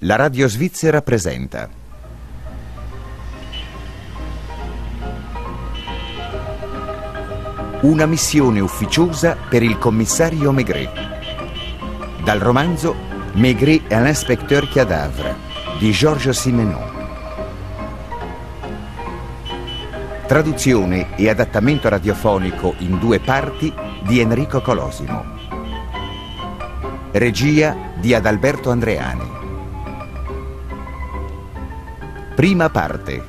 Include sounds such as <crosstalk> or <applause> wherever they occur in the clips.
La radio svizzera presenta Una missione ufficiosa per il commissario Maigret. Dal romanzo Maigret et l'inspecteur cadavre di Georges Simenon. Traduzione e adattamento radiofonico in due parti di Enrico Colosimo. Regia di Adalberto Andreani. Prima parte.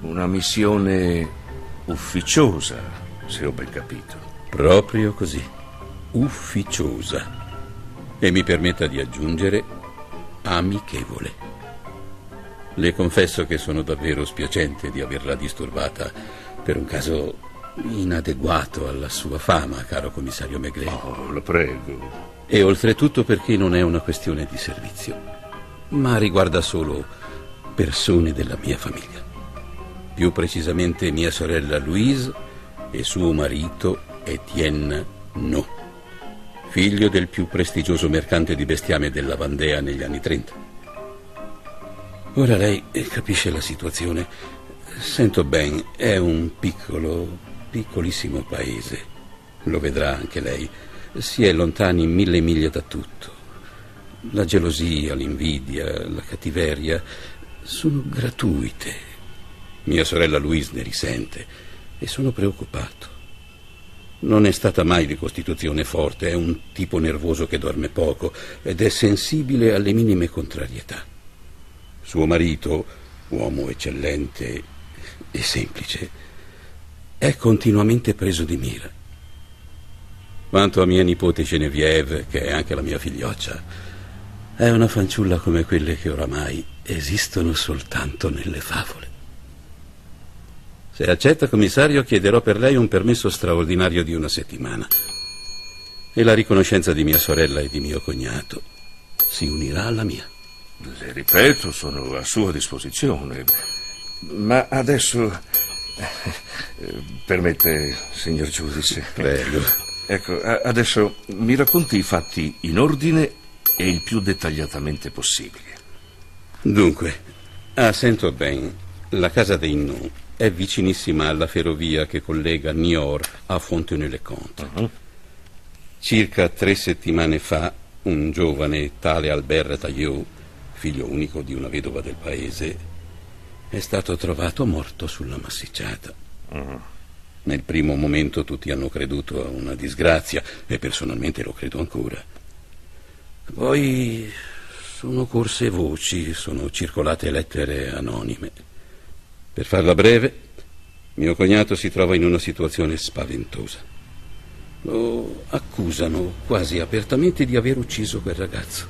Una missione ufficiosa, se ho ben capito. Proprio così, ufficiosa. E mi permetta di aggiungere amichevole. Le confesso che sono davvero spiacente di averla disturbata per un caso inadeguato alla sua fama, caro commissario Maigret. Oh, lo prego. E oltretutto perché non è una questione di servizio, ma riguarda solo persone della mia famiglia. Più precisamente mia sorella Louise e suo marito Etienne No, figlio del più prestigioso mercante di bestiame della Vandea negli anni 30. Ora lei capisce la situazione. Sento ben, è un piccolo, piccolissimo paese. Lo vedrà anche lei. Si è lontani mille miglia da tutto. La gelosia, l'invidia, la cattiveria sono gratuite. Mia sorella Louise ne risente e sono preoccupato. Non è stata mai di costituzione forte, è un tipo nervoso che dorme poco ed è sensibile alle minime contrarietà. Suo marito, uomo eccellente e semplice, è continuamente preso di mira. Quanto a mia nipote Genevieve, che è anche la mia figlioccia, è una fanciulla come quelle che oramai esistono soltanto nelle favole. Se accetta, commissario, chiederò per lei un permesso straordinario di una settimana. E la riconoscenza di mia sorella e di mio cognato si unirà alla mia. Le ripeto, sono a sua disposizione. Ma adesso. eh, Permette, signor giudice. Prego. Ecco, a- adesso mi racconti i fatti in ordine e il più dettagliatamente possibile. Dunque, ah, sento ben, la casa dei No è vicinissima alla ferrovia che collega Niort a Fontenay-le-Comte. Mhm. Circa tre settimane fa, un giovane tale Albert Taillot, figlio unico di una vedova del paese, è stato trovato morto sulla massicciata. Nel primo momento tutti hanno creduto a una disgrazia e personalmente lo credo ancora. Poi sono corse voci, sono circolate lettere anonime. Per farla breve, mio cognato si trova in una situazione spaventosa. Lo accusano quasi apertamente di aver ucciso quel ragazzo.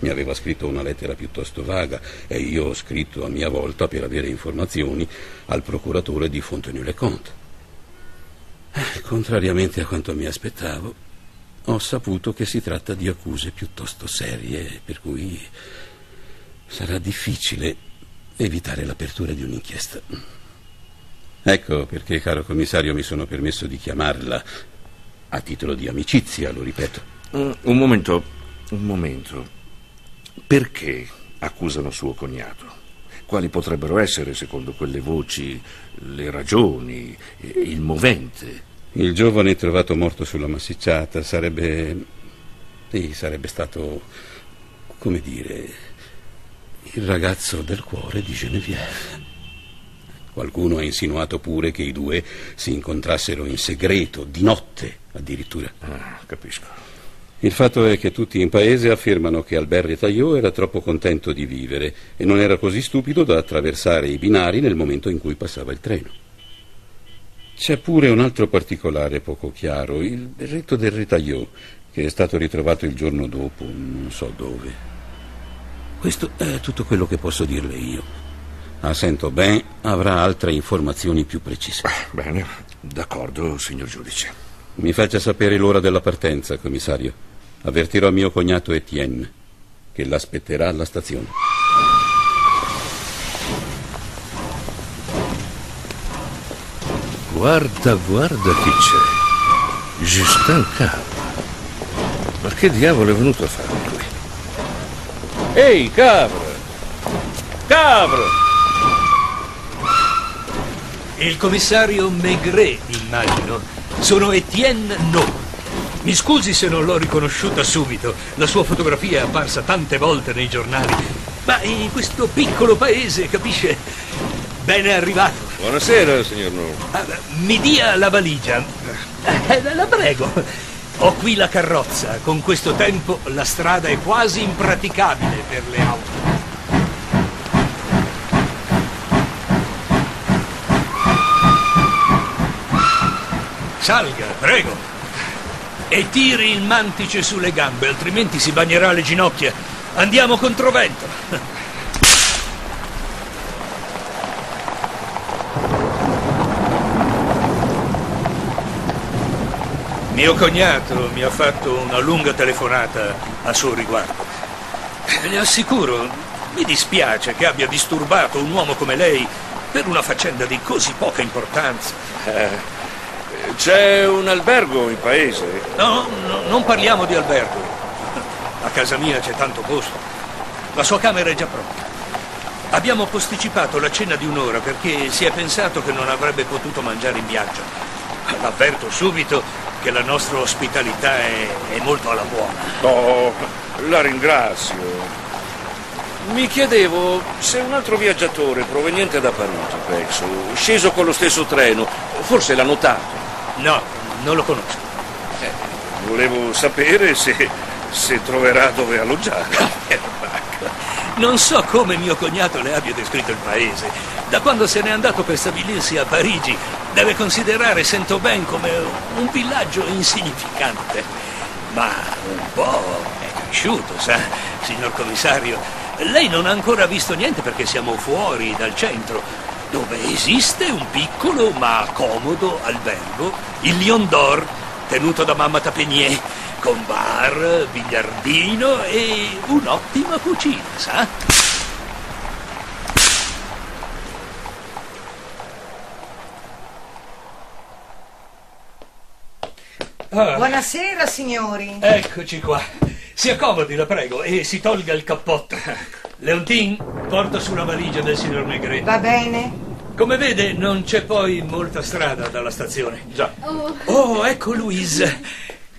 Mi aveva scritto una lettera piuttosto vaga e io ho scritto a mia volta per avere informazioni al procuratore di Fontenay-le-Comte. Eh, Contrariamente a quanto mi aspettavo, ho saputo che si tratta di accuse piuttosto serie, per cui sarà difficile evitare l'apertura di un'inchiesta. Ecco perché, caro commissario, mi sono permesso di chiamarla a titolo di amicizia, lo ripeto. Mm, Un momento, un momento. Perché accusano suo cognato? Quali potrebbero essere, secondo quelle voci, le ragioni, il movente? Il giovane trovato morto sulla massicciata sarebbe. Sì, sarebbe stato. come dire. il ragazzo del cuore di Genevieve. Qualcuno ha insinuato pure che i due si incontrassero in segreto, di notte addirittura. Ah, capisco. Il fatto è che tutti in paese affermano che Albert Retaillot era troppo contento di vivere e non era così stupido da attraversare i binari nel momento in cui passava il treno. C'è pure un altro particolare poco chiaro, il berretto del Retaillot, che è stato ritrovato il giorno dopo, non so dove. Questo è tutto quello che posso dirle io. Ah, sento ben, avrà altre informazioni più precise. Bene, d'accordo, signor giudice. Mi faccia sapere l'ora della partenza, commissario. Avvertirò mio cognato Etienne, che l'aspetterà alla stazione. Guarda, guarda chi c'è. Justin Cave. Ma che diavolo è venuto a fare qui? Ehi, cabro! Cabro! Il commissario Maigret, immagino. Sono Etienne No. Mi scusi se non l'ho riconosciuta subito. La sua fotografia è apparsa tante volte nei giornali. Ma in questo piccolo paese, capisce? Ben arrivato. Buonasera, signor No. Ah, mi dia la valigia. Eh, la prego. Ho qui la carrozza. Con questo tempo la strada è quasi impraticabile per le auto. Salga, prego. E tiri il mantice sulle gambe, altrimenti si bagnerà le ginocchia. Andiamo contro vento. Mio cognato mi ha fatto una lunga telefonata a suo riguardo. Le assicuro, mi dispiace che abbia disturbato un uomo come lei per una faccenda di così poca importanza. Eh, c'è un albergo in paese? No, no, non parliamo di albergo. A casa mia c'è tanto posto. La sua camera è già pronta. Abbiamo posticipato la cena di un'ora perché si è pensato che non avrebbe potuto mangiare in viaggio. L'avverto subito che la nostra ospitalità è, è molto alla buona. Oh, la ringrazio. Mi chiedevo se un altro viaggiatore proveniente da Parigi, penso, sceso con lo stesso treno, forse l'ha notato. No, non lo conosco. Eh, volevo sapere se, se troverà dove alloggiare. <laughs> Non so come mio cognato le abbia descritto il paese. Da quando se n'è andato per stabilirsi a Parigi, deve considerare Saint-Aubin come un villaggio insignificante. Ma un po' è cresciuto, sa, signor commissario. Lei non ha ancora visto niente perché siamo fuori dal centro, dove esiste un piccolo ma comodo albergo, il Lion d'Or, tenuto da mamma Tapenier, con bar, biliardino e un'ottima cucina, sa? Ah. Buonasera, signori. Eccoci qua. Si accomodi, la prego, e si tolga il cappotto. Leontin, porta sulla valigia del signor Maigret. Va bene. Come vede, non c'è poi molta strada dalla stazione. Già. Oh, oh ecco Louise.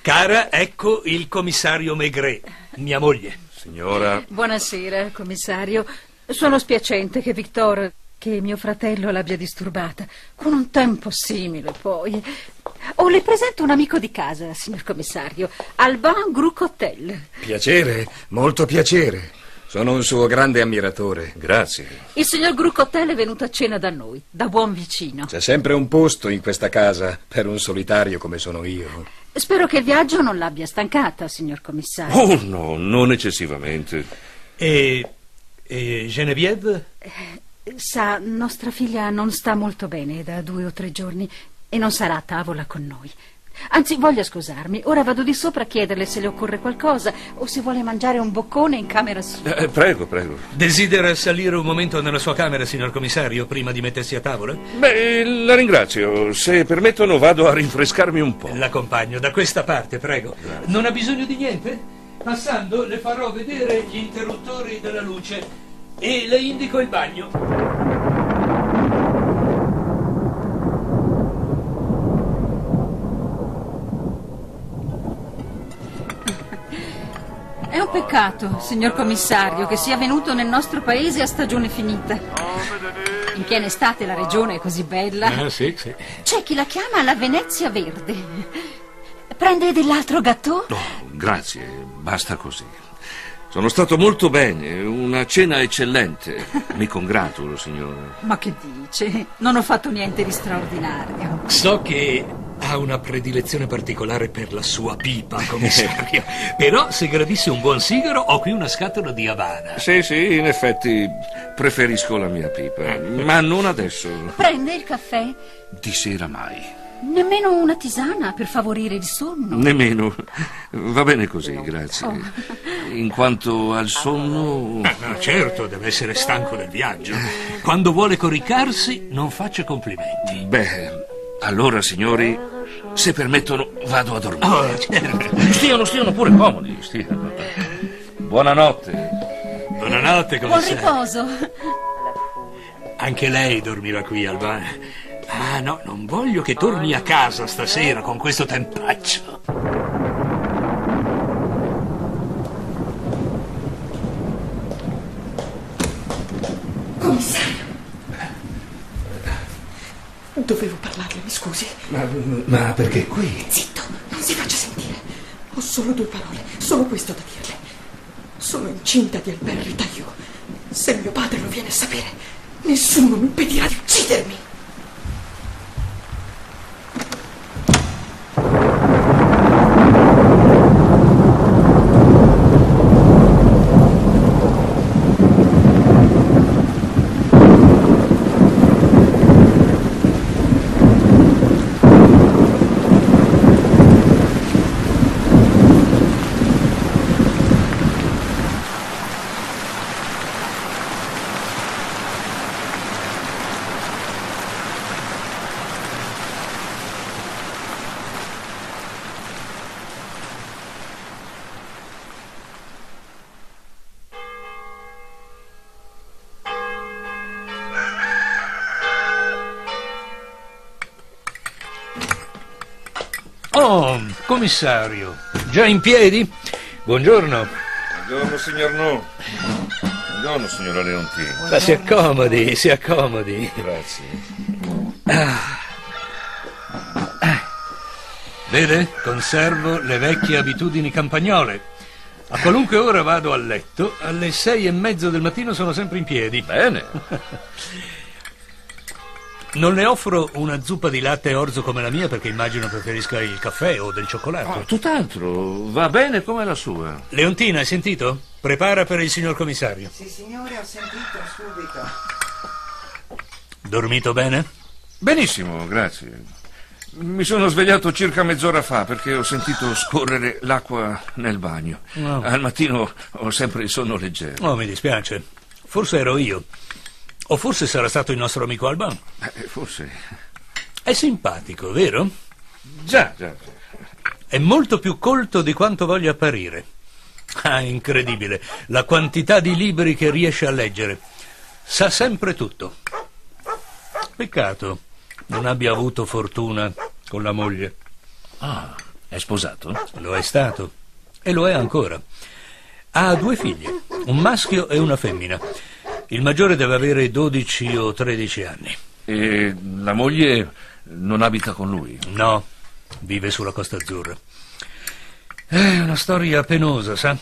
Cara, ecco il commissario Maigret, mia moglie. Signora. Buonasera, commissario. Sono spiacente che Victor, che mio fratello l'abbia disturbata. Con un tempo simile, poi. Oh, le presento un amico di casa, signor commissario. Alban Group Hotel. Piacere, molto piacere. Sono un suo grande ammiratore. Grazie. Il signor Group Hotel è venuto a cena da noi, da buon vicino. C'è sempre un posto in questa casa per un solitario come sono io. Spero che il viaggio non l'abbia stancata, signor commissario. Oh no, non eccessivamente. E. e Genevieve? Sa, nostra figlia non sta molto bene da due o tre giorni e non sarà a tavola con noi. Anzi, voglio scusarmi. Ora vado di sopra a chiederle se le occorre qualcosa o se vuole mangiare un boccone in camera sua. Eh, prego, prego. Desidera salire un momento nella sua camera, signor commissario, prima di mettersi a tavola? Beh, la ringrazio. Se permettono, vado a rinfrescarmi un po'. L'accompagno da questa parte, prego. Non ha bisogno di niente? Passando le farò vedere gli interruttori della luce e le indico il bagno. È un peccato, signor commissario, che sia venuto nel nostro paese a stagione finita. In piena estate la regione è così bella. Ah, sì, sì. C'è chi la chiama la Venezia Verde. Prende dell'altro gatto? No, grazie, basta così. Sono stato molto bene, una cena eccellente. Mi congratulo, signora. Ma che dice? Non ho fatto niente di straordinario. So che ha una predilezione particolare per la sua pipa, commissario. <laughs> Però se gradisse un buon sigaro, ho qui una scatola di Havana. Sì, sì, in effetti preferisco la mia pipa, ma non adesso. Prende il caffè? Di sera mai. Nemmeno una tisana per favorire il sonno. Nemmeno. Va bene così, grazie. In quanto al sonno... Ah, no, certo, deve essere stanco del viaggio. Quando vuole coricarsi, non faccia complimenti. Beh, allora, signori, se permettono, vado a dormire. Oh, certo. Stiano, stiano pure comodi, stiano. Buonanotte. Buonanotte, Buon commissario. riposo. Anche lei dormirà qui, Alba. Ah, no, non voglio che torni a casa stasera con questo tempaccio. Commissario. Dovevo parlarle, scusi. Ma, ma perché qui? Zitto, non si faccia sentire. Ho solo due parole, solo questo da dirle. Sono incinta di Albert Ritaillot. Se mio padre lo viene a sapere, nessuno mi impedirà di uccidermi. Oh, commissario, già in piedi? Buongiorno. Buongiorno, signor No. Buongiorno, signora Leontini. Ma si accomodi, si accomodi. Grazie. Vede, conservo le vecchie abitudini campagnole. A qualunque ora vado a letto, alle sei e mezzo del mattino sono sempre in piedi. Bene. <laughs> Non le offro una zuppa di latte e orzo come la mia perché immagino preferisca il caffè o del cioccolato. Ah, tutt'altro, va bene come la sua. Leontina, hai sentito? Prepara per il signor commissario. Sì, signore, ho sentito subito. Dormito bene? Benissimo, grazie. Mi sono svegliato circa mezz'ora fa perché ho sentito scorrere l'acqua nel bagno. Oh. Al mattino ho sempre il sonno leggero. Oh, mi dispiace. Forse ero io. O forse sarà stato il nostro amico Alban. Eh, forse. È simpatico, vero? Già, già. È molto più colto di quanto voglia apparire. Ah, incredibile. La quantità di libri che riesce a leggere. Sa sempre tutto. Peccato non abbia avuto fortuna con la moglie. Ah, è sposato? Lo è stato. E lo è ancora. Ha due figlie, un maschio e una femmina. Il maggiore deve avere 12 o 13 anni. E la moglie non abita con lui? No, vive sulla Costa Azzurra. È una storia penosa, sa?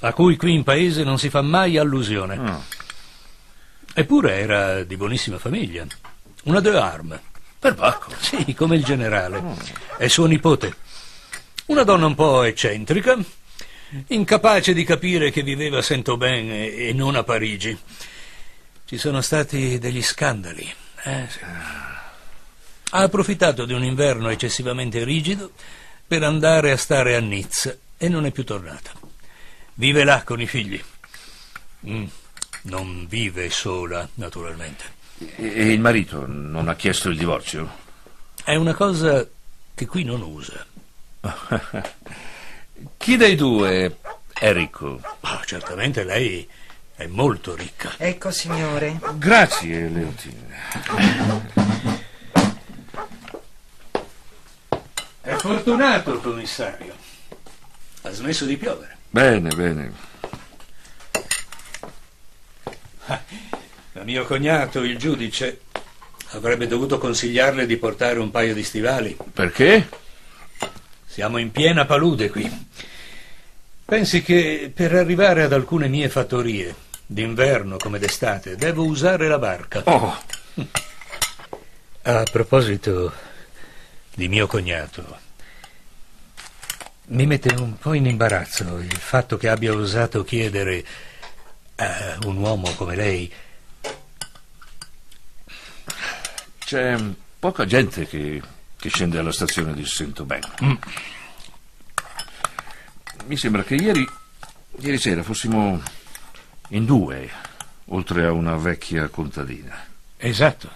A cui qui in paese non si fa mai allusione. Ah. Eppure era di buonissima famiglia. Una de arme. Perbacco. Sì, come il generale. È suo nipote. Una donna un po' eccentrica, incapace di capire che viveva a Saint-Aubin e, e non a Parigi. Ci sono stati degli scandali. eh. Ha approfittato di un inverno eccessivamente rigido per andare a stare a Nizza e non è più tornata. Vive là con i figli. Mm, Non vive sola, naturalmente. E il marito non ha chiesto il divorzio? È una cosa che qui non usa. <laughs> Chi dei due è ricco? Ah, certamente lei è molto ricca. Ecco, signore. Grazie, Leontina. È fortunato il commissario. Ha smesso di piovere. Bene, bene. Ma mio cognato, il giudice, avrebbe dovuto consigliarle di portare un paio di stivali. Perché? Siamo in piena palude qui. Pensi che per arrivare ad alcune mie fattorie, d'inverno come d'estate, devo usare la barca. Oh, A proposito di mio cognato, mi mette un po' in imbarazzo il fatto che abbia osato chiedere a un uomo come lei c'è poca gente che, che scende alla stazione di Saint-Aubin. Mi sembra che ieri, ieri sera fossimo in due, oltre a una vecchia contadina. Esatto.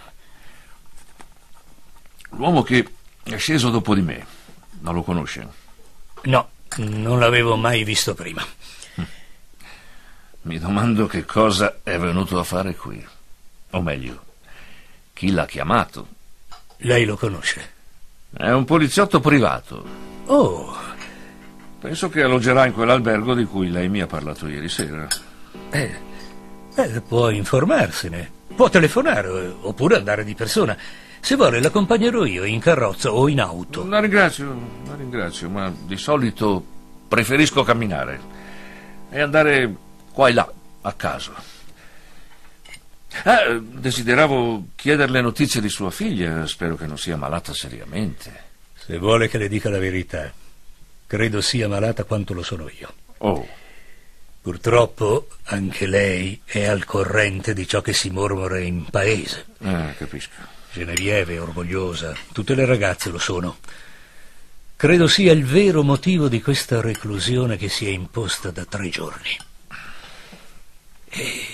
L'uomo che, È sceso dopo di me. Non lo conosce? No, non l'avevo mai visto prima. Mi domando che cosa è venuto a fare qui. O meglio, chi l'ha chiamato. Lei lo conosce? È un poliziotto privato. Oh, Penso che alloggerà in quell'albergo di cui lei mi ha parlato ieri sera. eh, eh, può informarsene. Può telefonare eh, oppure andare di persona. Se vuole l'accompagnerò io in carrozza o in auto. La ringrazio, la ringrazio, ma di solito preferisco camminare e andare qua e là, a caso. Ah, desideravo chiederle notizie di sua figlia. Spero che non sia malata seriamente. Se vuole che le dica la verità, credo sia malata quanto lo sono io. Oh, Purtroppo anche lei è al corrente di ciò che si mormora in paese. ah, capisco. Genevieve è orgogliosa, tutte le ragazze lo sono. Credo sia il vero motivo di questa reclusione che si è imposta da tre giorni. E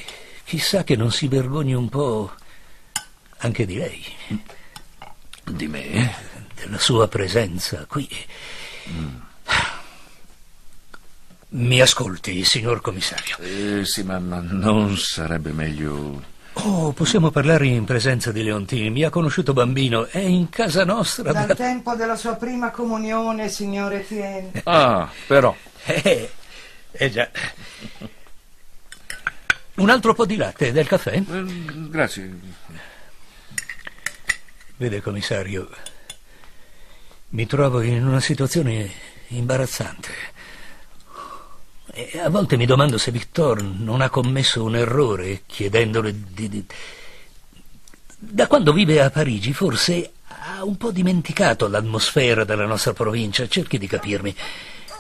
chissà che non si vergogni un po' anche di lei, Di me? della sua presenza qui. Mi ascolti, signor commissario. Eh, sì, ma, ma non sarebbe meglio... Oh, possiamo parlare in presenza di Leontini. Mi ha conosciuto bambino, è in casa nostra. Dal da- tempo della sua prima comunione, signore Tien. Ah, però... Eh, eh già. Un altro po' di latte del caffè? eh, grazie. Vede, commissario, mi trovo in una situazione imbarazzante. E a volte mi domando se Victor non ha commesso un errore chiedendole di, di- Da quando vive a Parigi forse ha un po' dimenticato l'atmosfera della nostra provincia, cerchi di capirmi.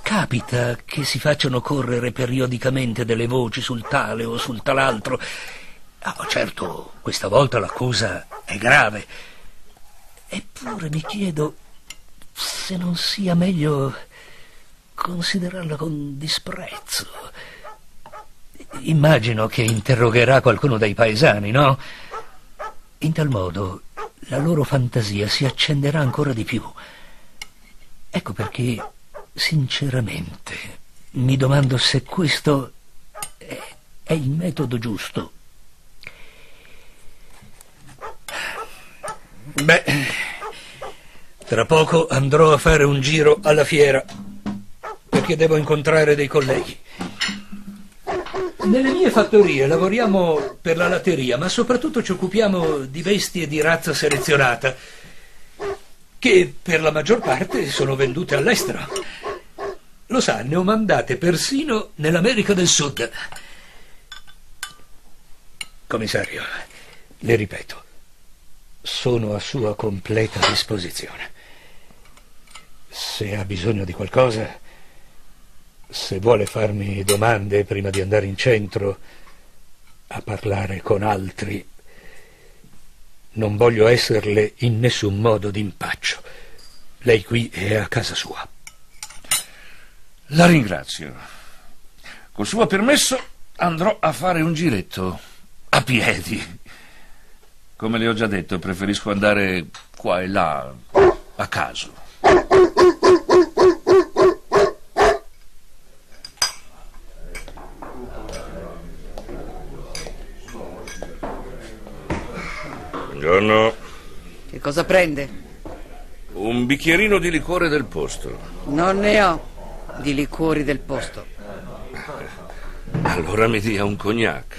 Capita che si facciano correre periodicamente delle voci sul tale o sul tal'altro. Ah, certo, questa volta l'accusa è grave. Eppure mi chiedo se non sia meglio considerarla con disprezzo. Immagino che interrogherà qualcuno dei paesani, no? In tal modo la loro fantasia si accenderà ancora di più. Ecco perché, sinceramente, mi domando se questo è, è il metodo giusto. Beh, tra poco andrò a fare un giro alla fiera perché devo incontrare dei colleghi. Nelle mie fattorie lavoriamo per la latteria, ma soprattutto ci occupiamo di bestie di razza selezionata, che per la maggior parte sono vendute all'estero. Lo sa, ne ho mandate persino nell'America del Sud. Commissario, le ripeto, sono a sua completa disposizione. Se ha bisogno di qualcosa, se vuole farmi domande prima di andare in centro a parlare con altri, non voglio esserle in nessun modo d'impaccio. Lei qui è a casa sua. La ringrazio. Col suo permesso andrò a fare un giretto a piedi. Come le ho già detto, preferisco andare qua e là a caso. Buongiorno. Che cosa prende? Un bicchierino di liquore del posto. Non ne ho di liquori del posto. Allora mi dia un cognac.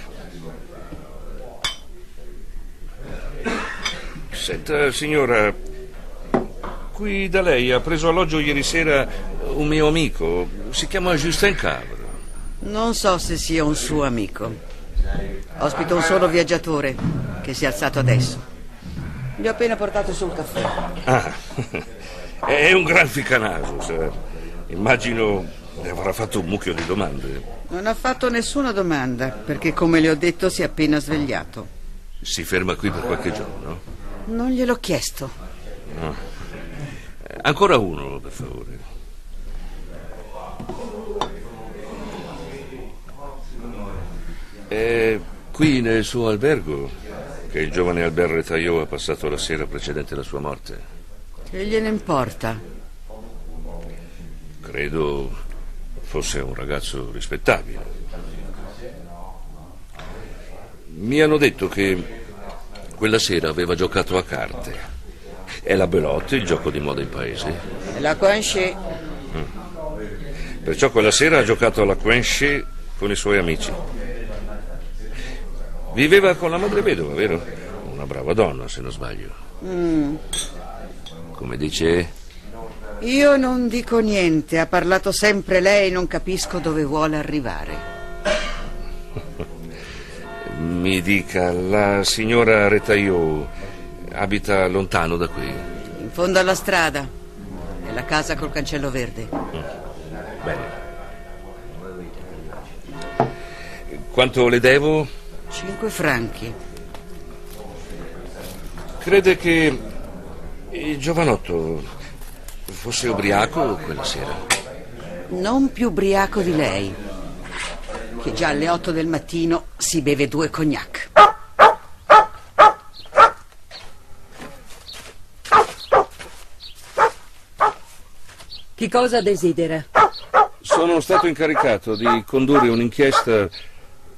Senta, signora, qui da lei ha preso alloggio ieri sera un mio amico. Si chiama Justin Cavre. Non so se sia un suo amico. Ospito un solo viaggiatore che si è alzato adesso. Gli ho appena portato sul caffè. Ah, <laughs> è un gran ficanaso, sa. Immagino le avrà fatto un mucchio di domande. Non ha fatto nessuna domanda perché, come le ho detto, si è appena svegliato. Si ferma qui per qualche giorno? Non gliel'ho chiesto. Ancora uno, per favore. È qui nel suo albergo che il giovane Albert Retaillot ha passato la sera precedente la sua morte. Che gliene importa? Credo fosse un ragazzo rispettabile. Mi hanno detto che quella sera aveva giocato a carte. È la belotte il gioco di moda in paese? La Coinche Perciò quella sera ha giocato alla Quenche con i suoi amici. Viveva con la madre vedova, vero? Una brava donna, se non sbaglio. Mm. Come dice, Io non dico niente, ha parlato sempre lei, non capisco dove vuole arrivare. <laughs> mi dica, la signora Retaillot abita lontano da qui? In fondo alla strada, nella casa col cancello verde. Bene. Quanto le devo? Cinque franchi. Crede che il giovanotto fosse ubriaco quella sera? Non più ubriaco di lei, che già alle otto del mattino si beve due cognac. Che cosa desidera? Sono stato incaricato di condurre un'inchiesta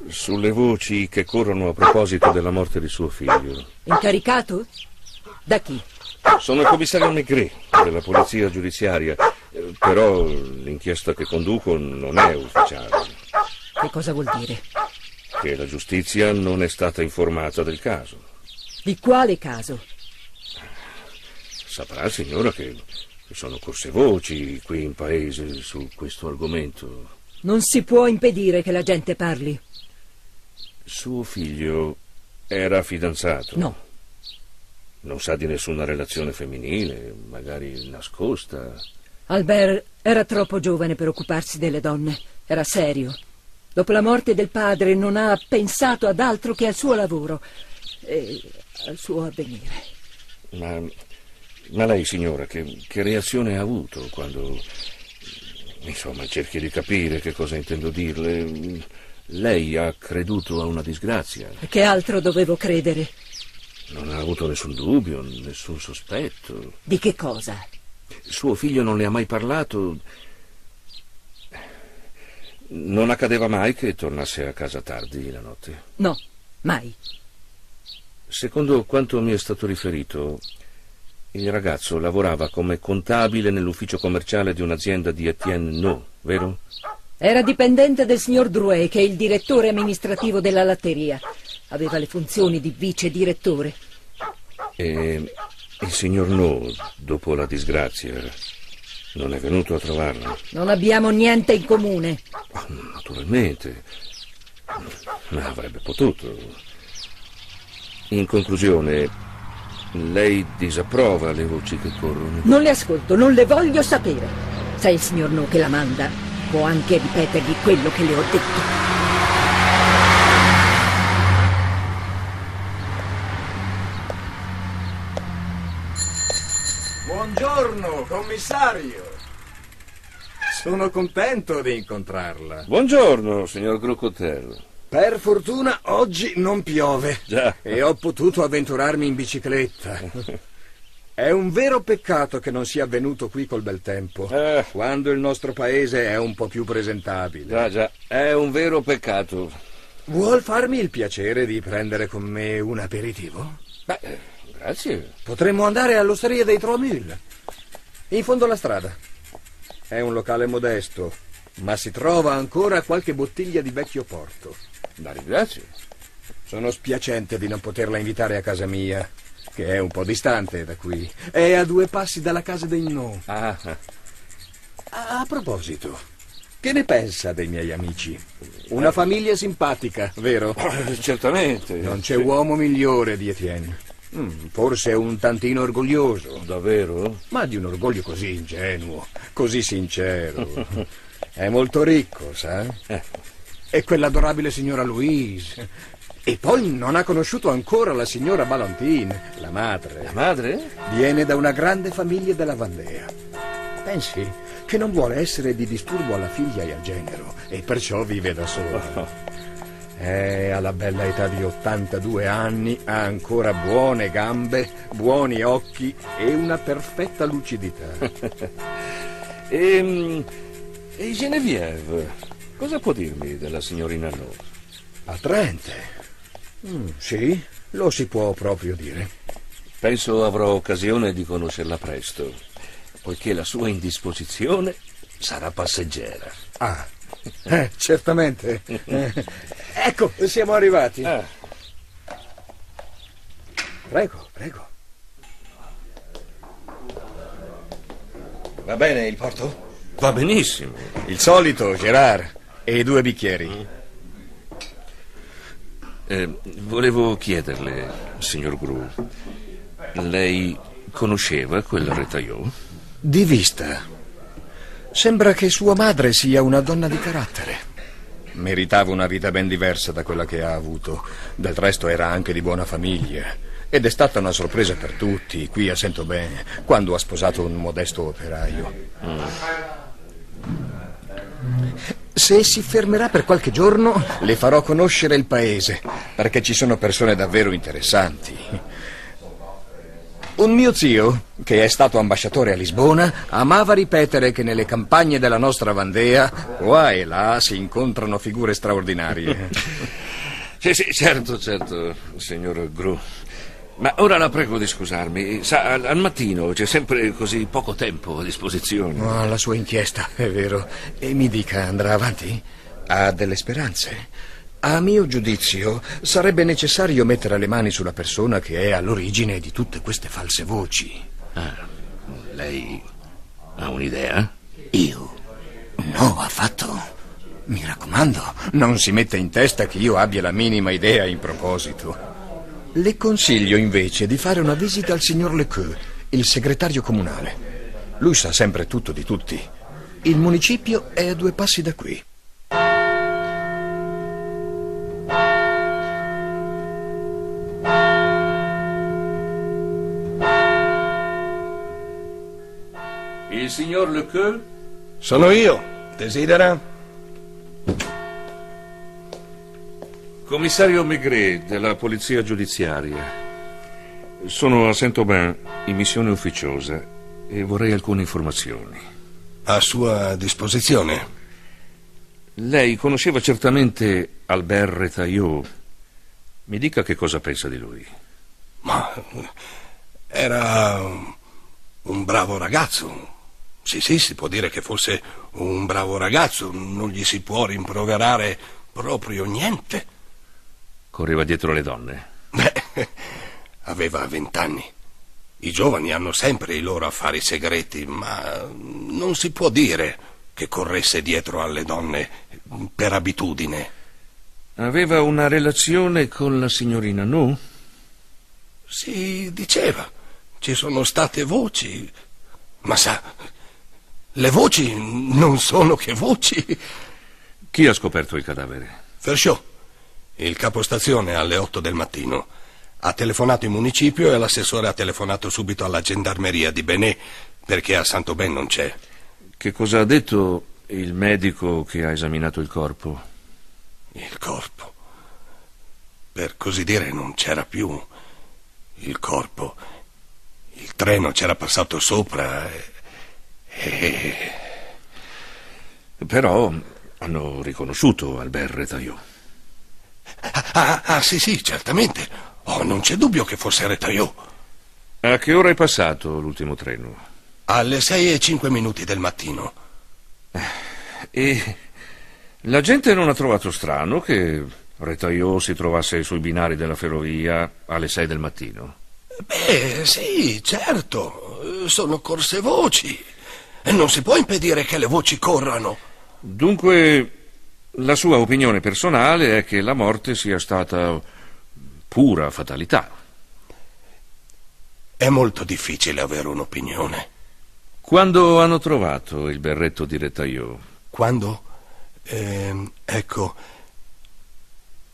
sulle voci che corrono a proposito della morte di suo figlio. Incaricato? Da chi? Sono il commissario Maigret della polizia giudiziaria, però l'inchiesta che conduco non è ufficiale, Che cosa vuol dire? che la giustizia non è stata informata del caso. Di quale caso? Saprà, signora, che sono corse voci qui in paese su questo argomento. Non si può impedire che la gente parli. Suo figlio era fidanzato? No. Non sa di nessuna relazione femminile, magari nascosta? Albert era troppo giovane per occuparsi delle donne. Era serio. Dopo la morte del padre non ha pensato ad altro che al suo lavoro e al suo avvenire. Ma, ma lei, signora, che, che reazione ha avuto quando... Insomma, cerchi di capire che cosa intendo dirle. Lei ha creduto a una disgrazia. Che altro dovevo credere? Non ha avuto nessun dubbio, nessun sospetto. Di che cosa? Suo figlio non le ha mai parlato. Non accadeva mai che tornasse a casa tardi la notte. No, mai. Secondo quanto mi è stato riferito, il ragazzo lavorava come contabile nell'ufficio commerciale di un'azienda di Etienne No, vero? Era dipendente del signor Drouet, che è il direttore amministrativo della latteria. Aveva le funzioni di vice direttore. E il signor No, dopo la disgrazia, non è venuto a trovarla? Non abbiamo niente in comune. Naturalmente, ma avrebbe potuto. In conclusione, lei disapprova le voci che corrono? Non le ascolto, non le voglio sapere. Se il signor No che la manda, può anche ripetergli quello che le ho detto. Buongiorno, commissario. Sono contento di incontrarla. Buongiorno, signor Grucotel. Per fortuna oggi non piove Già. e ho potuto avventurarmi in bicicletta. È un vero peccato che non sia venuto qui col bel tempo, Eh. quando il nostro paese è un po' più presentabile. Già, già, è un vero peccato. Vuol farmi il piacere di prendere con me un aperitivo? Beh, eh, grazie. Potremmo andare all'osteria dei Trois Mille, in fondo alla strada. È un locale modesto, ma si trova ancora qualche bottiglia di vecchio porto. La ringrazio. Sono spiacente di non poterla invitare a casa mia, che è un po' distante da qui. È a due passi dalla casa dei No. Ah, A, proposito, che ne pensa dei miei amici? Una famiglia simpatica, vero? <laughs> certamente. Non c'è uomo migliore di Etienne. Mm, forse un tantino orgoglioso. Davvero? Ma di un orgoglio così ingenuo, così sincero. È molto ricco, sa? E quell'adorabile signora Louise. E poi non ha conosciuto ancora la signora Valentine, la madre. La madre? Viene da una grande famiglia della Vandea. Pensi che non vuole essere di disturbo alla figlia e al genero, e perciò vive da sola. <laughs> È alla bella età di 82 anni, ha ancora buone gambe, buoni occhi e una perfetta lucidità. <laughs> e, e Genevieve, cosa può dirmi della signorina No? Attraente. Mm, sì, lo si può proprio dire. Penso avrò occasione di conoscerla presto, poiché la sua indisposizione sarà passeggera. Ah, eh, certamente. <laughs> Eh, ecco, siamo arrivati. Ah. Prego, prego. Va bene il porto? Va benissimo. Il solito, Gerard. E i due bicchieri. Eh, volevo chiederle, signor Gru, lei conosceva quel retaillot? Di vista. Sembra che sua madre sia una donna di carattere. Meritava una vita ben diversa da quella che ha avuto. Del resto era anche di buona famiglia. Ed è stata una sorpresa per tutti, qui a Sento Bene, quando ha sposato un modesto operaio. Se si fermerà per qualche giorno, le farò conoscere il paese, perché ci sono persone davvero interessanti. Un mio zio, che è stato ambasciatore a Lisbona, amava ripetere che nelle campagne della nostra Vandea, qua e là, si incontrano figure straordinarie. <laughs> Sì, sì, certo, certo, signor Gru. Ma ora la prego di scusarmi. Sa, al, al mattino c'è sempre così poco tempo a disposizione. Oh, la sua inchiesta, è vero. E mi dica, andrà avanti? Ha delle speranze? A mio giudizio, sarebbe necessario mettere le mani sulla persona che è all'origine di tutte queste false voci. Ah, lei ha un'idea? Io? No, affatto. Mi raccomando, non si metta in testa che io abbia la minima idea in proposito. Le consiglio invece di fare una visita al signor Lequeux, il segretario comunale. Lui sa sempre tutto di tutti. Il municipio è a due passi da qui. Il signor Lequeux? Sono io. Desidera? Commissario Maigret della Polizia Giudiziaria. Sono a Saint-Aubin in missione ufficiosa e vorrei alcune informazioni. A sua disposizione. Lei conosceva certamente Albert Retaillot. Mi dica che cosa pensa di lui. Ma era un bravo ragazzo. Sì, sì, si può dire che fosse un bravo ragazzo. Non gli si può rimproverare proprio niente. Correva dietro le donne. Beh, <laughs> aveva vent'anni. I giovani hanno sempre i loro affari segreti, ma non si può dire che corresse dietro alle donne per abitudine. Aveva una relazione con la signorina No? Si diceva. Ci sono state voci. Ma sa, le voci non sono che voci. Chi ha scoperto il cadavere? Ferciò, il capostazione alle otto del mattino. Ha telefonato in municipio e l'assessore ha telefonato subito alla gendarmeria di Benet perché a Santo Ben non c'è. Che cosa ha detto il medico che ha esaminato il corpo? Il corpo. Per così dire non c'era più il corpo. Il treno c'era passato sopra e... e... Però hanno riconosciuto Albert Retaillot. Ah, ah, sì, sì, certamente. Oh, non c'è dubbio che fosse Retaillot. A che ora è passato l'ultimo treno? Alle sei e cinque minuti del mattino. E la gente non ha trovato strano che Retaillot si trovasse sui binari della ferrovia alle sei del mattino? Beh, sì, certo. Sono corse voci. E non si può impedire che le voci corrano. Dunque, la sua opinione personale è che la morte sia stata pura fatalità. È molto difficile avere un'opinione. Quando hanno trovato il berretto di Retaillot? Quando? Ehm, ecco.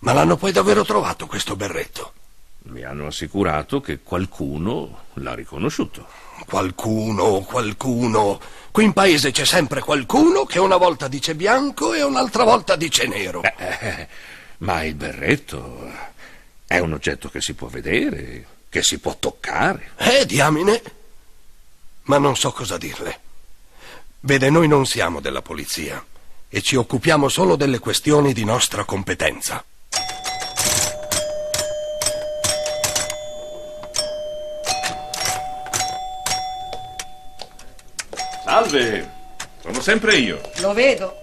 Ma l'hanno poi davvero trovato questo berretto? Mi hanno assicurato che qualcuno l'ha riconosciuto. Qualcuno, qualcuno. Qui in paese c'è sempre qualcuno che una volta dice bianco e un'altra volta dice nero. Eh, Ma il berretto è un oggetto che si può vedere, che si può toccare. Eh, diamine. Ma non so cosa dirle. Vede, noi non siamo della polizia e ci occupiamo solo delle questioni di nostra competenza. Salve, sono sempre io. Lo vedo.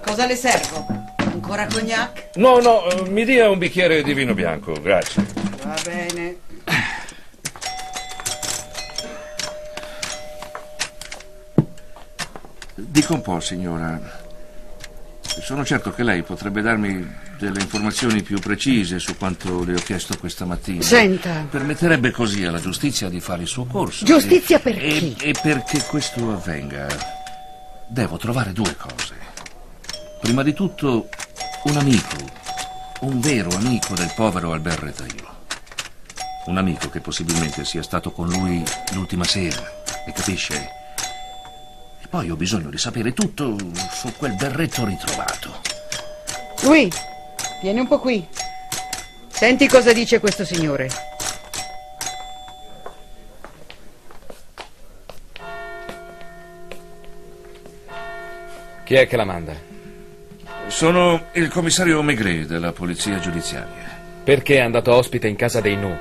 Cosa le servo? Ancora cognac? No, no, eh, mi dia un bicchiere di vino bianco, grazie. Va bene. Dica un po', signora. Sono certo che lei potrebbe darmi delle informazioni più precise su quanto le ho chiesto questa mattina. Senta. Permetterebbe così alla giustizia di fare il suo corso. Giustizia E- per e- chi? E perché questo avvenga, devo trovare due cose. Prima di tutto, un amico, un vero amico del povero Albert Retailleau. Un amico che possibilmente sia stato con lui l'ultima sera, e capisce? Poi ho bisogno di sapere tutto su quel berretto ritrovato. Lui, vieni un po' qui. Senti cosa dice questo signore. Chi è che la manda? Sono il commissario Maigret della polizia giudiziaria. Perché è andato ospite in casa dei Nu?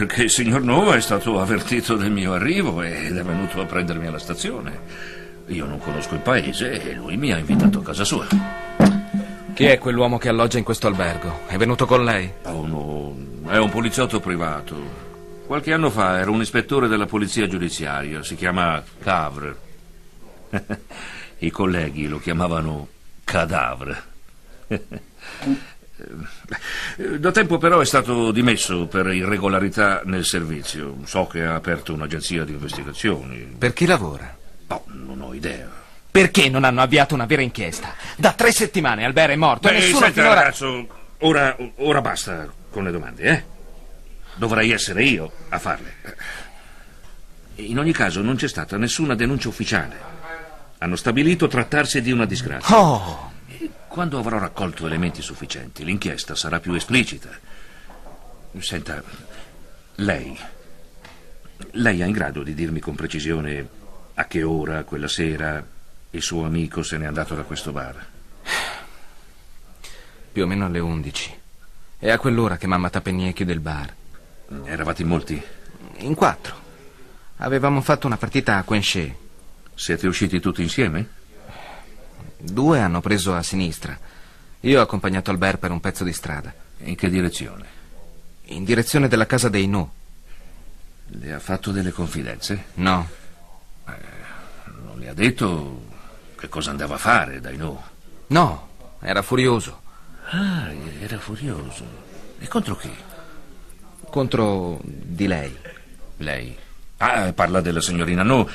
Perché il signor Nova è stato avvertito del mio arrivo ed è venuto a prendermi alla stazione. Io non conosco il paese e lui mi ha invitato a casa sua. Chi è quell'uomo che alloggia in questo albergo? È venuto con lei? Oh no, è un poliziotto privato. Qualche anno fa era un ispettore della polizia giudiziaria, si chiama Cavre. <laughs> I colleghi lo chiamavano Cadavre. <laughs> Da tempo però è stato dimesso per irregolarità nel servizio. So che ha aperto un'agenzia di investigazioni. Per chi lavora? No, non ho idea. Perché non hanno avviato una vera inchiesta? Da tre settimane Albert è morto e Beh, nessuno senta, finora... ragazzo, ora, ora basta con le domande, eh? Dovrei essere io a farle. In ogni caso non c'è stata nessuna denuncia ufficiale. Hanno stabilito trattarsi di una disgrazia. Oh! Quando avrò raccolto elementi sufficienti, l'inchiesta sarà più esplicita. Senta, lei. Lei è in grado di dirmi con precisione a che ora, quella sera, il suo amico se n'è andato da questo bar? Più o meno alle 11. È a quell'ora che mamma Tapenier chiude il bar. Eravate in molti? In quattro. Avevamo fatto una partita a Quenchet. Siete usciti tutti insieme? Due hanno preso a sinistra. Io ho accompagnato Albert per un pezzo di strada. In che direzione? In direzione della casa dei No. Le ha fatto delle confidenze? No. Non le ha detto che cosa andava a fare dai no? No, era furioso. Ah, era furioso. E contro chi? Contro di lei. Lei? Ah, parla della signorina No.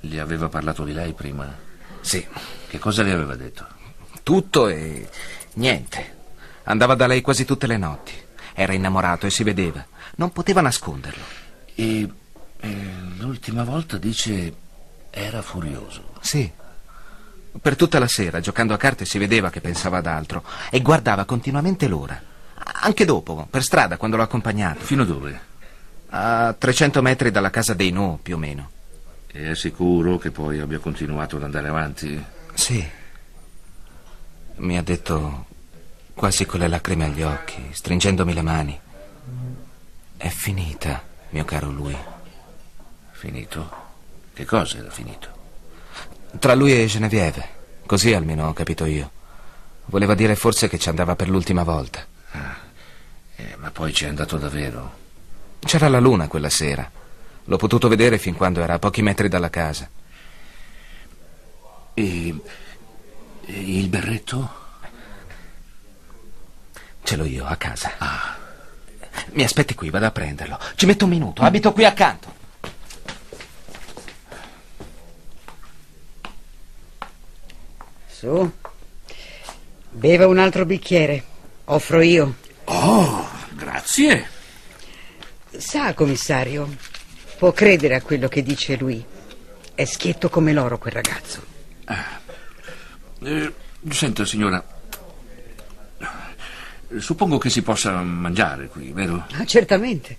Le aveva parlato di lei prima? Sì. Che cosa le aveva detto? Tutto e niente. Andava da lei quasi tutte le notti. Era innamorato e si vedeva. Non poteva nasconderlo. E, e l'ultima volta dice era furioso. Sì. Per tutta la sera, giocando a carte, si vedeva che pensava ad altro e guardava continuamente l'ora. Anche dopo, per strada, quando l'ho accompagnato. Fino dove? A 300 metri dalla casa dei No, più o meno. E è sicuro che poi abbia continuato ad andare avanti? Sì. Mi ha detto, quasi con le lacrime agli occhi, stringendomi le mani. È finita, mio caro lui. Finito? Che cosa era finito? Tra lui e Genevieve. Così almeno ho capito io. Voleva dire forse che ci andava per l'ultima volta. Eh, ma poi ci è andato davvero. C'era la luna quella sera. L'ho potuto vedere fin quando era a pochi metri dalla casa. E, e il berretto? Ce l'ho io a casa. Ah. Mi aspetti qui, vado a prenderlo. Ci metto un minuto, abito qui accanto. Su. Beva un altro bicchiere. Offro io. Oh, grazie. Sa, commissario, può credere a quello che dice lui. È schietto come l'oro quel ragazzo. Eh, senta, signora. Suppongo che si possa mangiare qui, vero? Ah, certamente.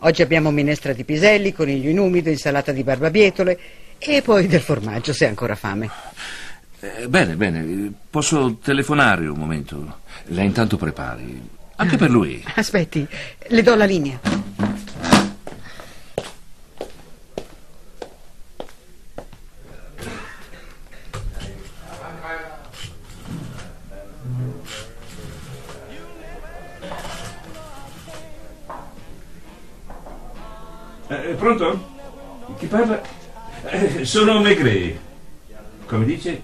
Oggi abbiamo minestra di piselli, coniglio in umido, insalata di barbabietole e poi del formaggio, se ha ancora fame. Eh, bene, bene. Posso telefonare un momento? Lei intanto prepari. Anche per lui. Aspetti, le do la linea. Eh, pronto? Chi parla? Eh, sono Maigret. Come dice?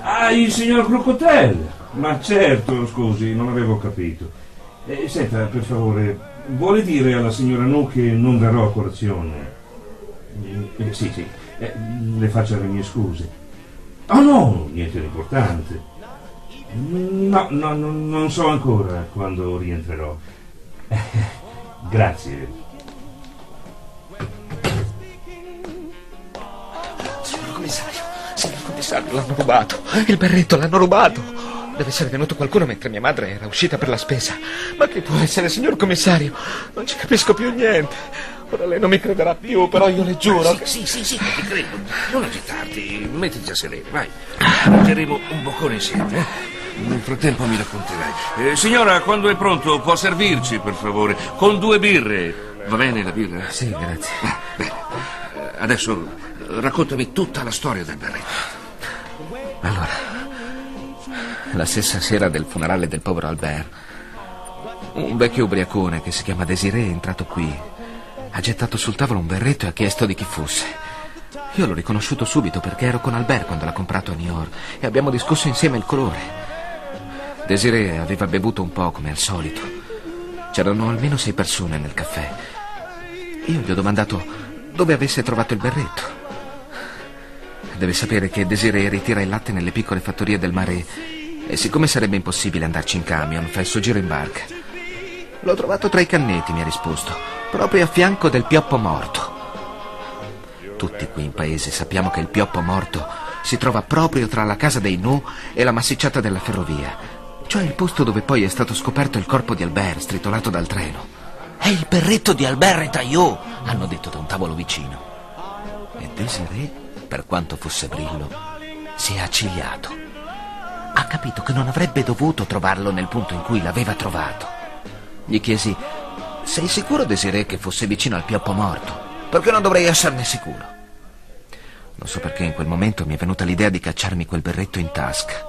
Ah, il signor Crocotel. Ma certo, scusi, non avevo capito. Eh, senta, per favore, vuole dire alla signora Nu che non verrò a colazione? Eh, sì, sì, eh, le faccio le mie scuse. Oh no, niente di importante. No, no, no, non so ancora quando rientrerò. Eh, <laughs> grazie. Commissario, signor commissario, l'hanno rubato. Il berretto l'hanno rubato. Deve essere venuto qualcuno mentre mia madre era uscita per la spesa. Ma che può essere, signor commissario? Non ci capisco più niente. Ora lei non mi crederà più, però io le giuro. Sì, che- sì, sì, sì, ti credo. Non agitarti, mettiti a sedere, vai. Mangeremo un boccone insieme. eh? Nel frattempo mi racconterai. Eh, signora, quando è pronto, può servirci, per favore, con due birre. Va bene la birra? Sì, grazie. Ah, bene. Eh, Adesso raccontami tutta la storia del berretto. Allora, la stessa sera del funerale del povero Albert, un vecchio ubriacone che si chiama Desiré è entrato qui, ha gettato sul tavolo un berretto e ha chiesto di chi fosse. Io l'ho riconosciuto subito perché ero con Albert quando l'ha comprato a Niort e abbiamo discusso insieme il colore. Desiré aveva bevuto un po' come al solito. C'erano almeno sei persone nel caffè. Io gli ho domandato dove avesse trovato il berretto. Deve sapere che Desiree ritira il latte nelle piccole fattorie del mare e siccome sarebbe impossibile andarci in camion, fa il suo giro in barca. L'ho trovato tra i canneti, mi ha risposto, proprio a fianco del pioppo morto. Tutti qui in paese sappiamo che il pioppo morto si trova proprio tra la casa dei Nu e la massicciata della ferrovia, cioè il posto dove poi è stato scoperto il corpo di Albert stritolato dal treno. È il berretto di Albert Retaillot, hanno detto da un tavolo vicino. E Desiree, per quanto fosse brillo, si è accigliato. Ha capito che non avrebbe dovuto trovarlo nel punto in cui l'aveva trovato. Gli chiesi: Sei sicuro, Desiree, che fosse vicino al pioppo morto? Perché non dovrei esserne sicuro? Non so perché in quel momento mi è venuta l'idea di cacciarmi quel berretto in tasca.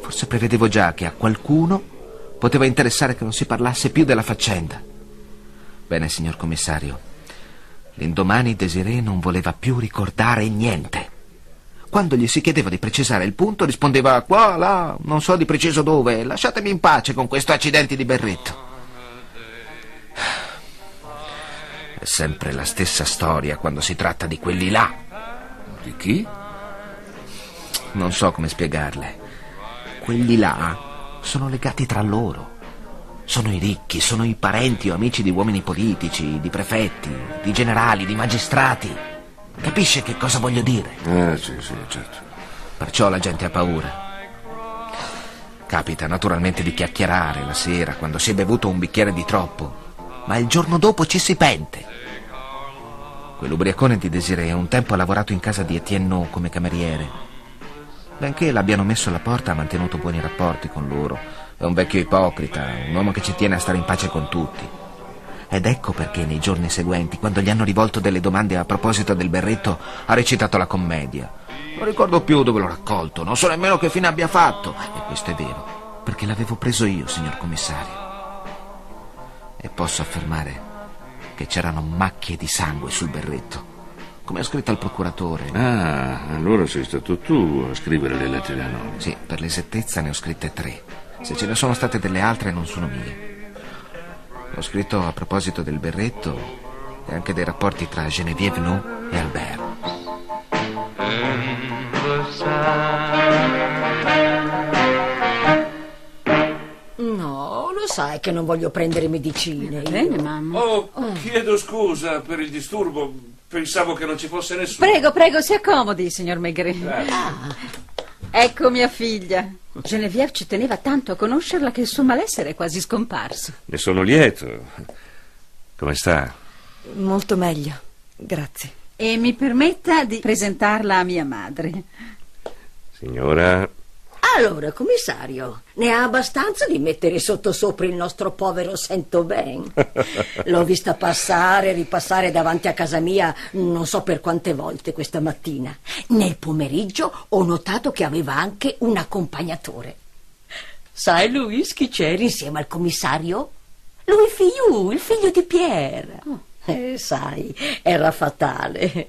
Forse prevedevo già che a qualcuno poteva interessare che non si parlasse più della faccenda. Bene, signor commissario, l'indomani Desiree non voleva più ricordare niente. Quando gli si chiedeva di precisare il punto, rispondeva qua, là, non so di preciso dove, lasciatemi in pace con questo accidenti di berretto. È sempre la stessa storia quando si tratta di quelli là. Di chi? Non so come spiegarle. Quelli là sono legati tra loro. Sono i ricchi, sono i parenti o amici di uomini politici, di prefetti, di generali, di magistrati. Capisce che cosa voglio dire? Eh, sì, sì, certo. Perciò la gente ha paura. Capita naturalmente di chiacchierare la sera quando si è bevuto un bicchiere di troppo, ma il giorno dopo ci si pente. Quell'ubriacone di Desiree un tempo ha lavorato in casa di Etienne come cameriere. Benché l'abbiano messo alla porta, ha mantenuto buoni rapporti con loro. È un vecchio ipocrita, un uomo che ci tiene a stare in pace con tutti. Ed ecco perché nei giorni seguenti, quando gli hanno rivolto delle domande a proposito del berretto, ha recitato la commedia. Non ricordo più dove l'ho raccolto, non so nemmeno che fine abbia fatto. E questo è vero, perché l'avevo preso io, signor commissario. E posso affermare che c'erano macchie di sangue sul berretto, come ha scritto il procuratore. Ah, allora sei stato tu a scrivere le lettere anonime. Sì, per l'esattezza ne ho scritte tre. Se ce ne sono state delle altre non sono mie. Ho scritto a proposito del berretto e anche dei rapporti tra Geneviève Nou e Albert. No, lo sai che non voglio prendere medicine. io. Bene, mamma. Oh, chiedo scusa per il disturbo. Pensavo che non ci fosse nessuno. Prego, prego, si accomodi, signor Maigret. Grazie. Ecco mia figlia. Genevieve ci teneva tanto a conoscerla che il suo malessere è quasi scomparso. Ne sono lieto. Come sta? Molto meglio, grazie. E mi permetta di presentarla a mia madre. Signora, Allora, commissario, ne ha abbastanza di mettere sotto sopra il nostro povero Sento Ben. <laughs> L'ho vista passare e ripassare davanti a casa mia non so per quante volte questa mattina. Nel pomeriggio ho notato che aveva anche un accompagnatore. Sai, Luis, chi c'era insieme al commissario? Lui Figliù, il figlio di Pierre. Eh, sai, era fatale.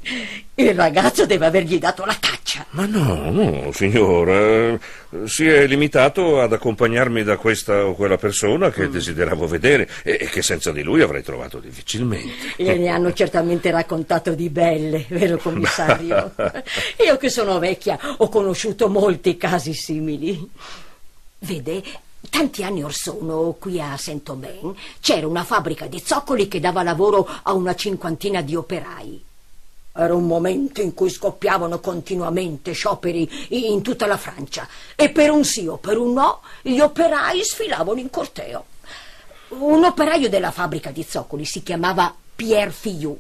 Il ragazzo deve avergli dato la caccia. Ma no, no, signora. Si è limitato ad accompagnarmi da questa o quella persona che desideravo vedere e e che senza di lui avrei trovato difficilmente. Gliene hanno certamente raccontato di belle, vero commissario? <laughs> Io che sono vecchia ho conosciuto molti casi simili. Vede, tanti anni or sono, qui a Saint-Aubin, c'era una fabbrica di zoccoli che dava lavoro a una cinquantina di operai. Era un momento in cui scoppiavano continuamente scioperi in tutta la Francia e per un sì o per un no gli operai sfilavano in corteo. Un operaio della fabbrica di zoccoli si chiamava Pierre Fillou.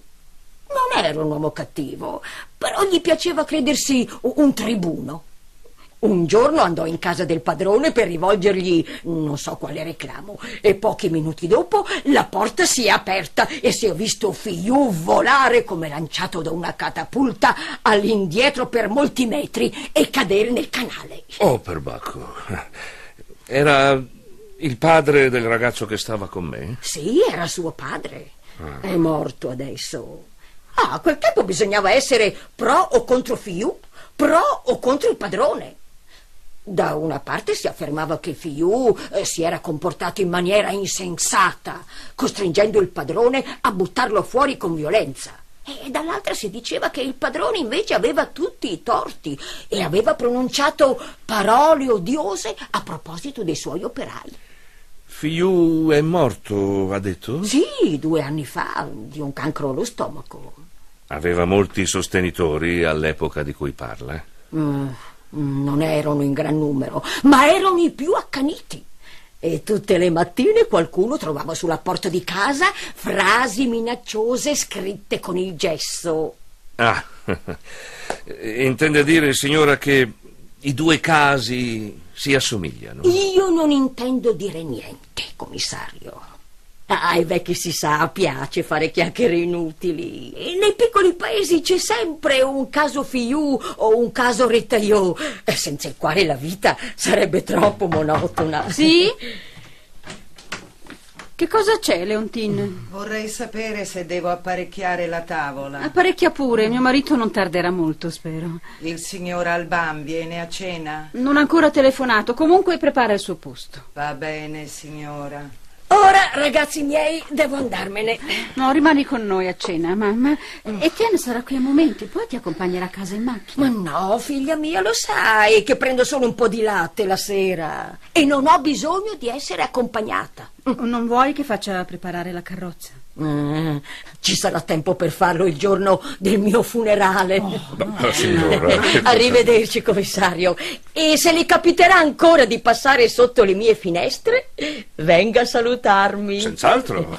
Non era un uomo cattivo, però gli piaceva credersi un tribuno. Un giorno andò in casa del padrone per rivolgergli non so quale reclamo e pochi minuti dopo la porta si è aperta e si è visto Figliù volare come lanciato da una catapulta all'indietro per molti metri e cadere nel canale. Oh, perbacco. Era il padre del ragazzo che stava con me? Sì, era suo padre. Ah. È morto adesso. Ah, a quel tempo bisognava essere pro o contro Fiu, pro o contro il padrone. Da una parte si affermava che Fiu eh, si era comportato in maniera insensata, costringendo il padrone a buttarlo fuori con violenza. E dall'altra si diceva che il padrone invece aveva tutti i torti e aveva pronunciato parole odiose a proposito dei suoi operai. Figliù è morto, ha detto? Sì, due anni fa, di un cancro allo stomaco. Aveva molti sostenitori all'epoca di cui parla. Mm, non erano in gran numero, ma erano i più accaniti. E tutte le mattine qualcuno trovava sulla porta di casa frasi minacciose scritte con il gesso. Ah, <laughs> intende dire, signora, che i due casi si assomigliano? Io non intendo dire niente, commissario. Ai vecchi si sa, piace fare chiacchiere inutili. E nei piccoli paesi c'è sempre un caso Fiù o un caso Retaillot, senza il quale la vita sarebbe troppo monotona. Sì? Che cosa c'è, Leontine? Vorrei sapere se devo apparecchiare la tavola. Apparecchia pure, mio marito non tarderà molto, spero. Il signor Alban viene a cena? Non ha ancora telefonato, comunque prepara il suo posto. Va bene, signora. Ora, ragazzi miei, devo andarmene. No, rimani con noi a cena, mamma. Etienne sarà qui a momenti, poi ti accompagnerà a casa in macchina. Ma no, figlia mia, lo sai che prendo solo un po' di latte la sera e non ho bisogno di essere accompagnata. Non vuoi che faccia preparare la carrozza? Mm, ci sarà tempo per farlo il giorno del mio funerale. Ma signora, cosa- Arrivederci, commissario. E se le capiterà ancora di passare sotto le mie finestre, venga a salutarmi. Senz'altro.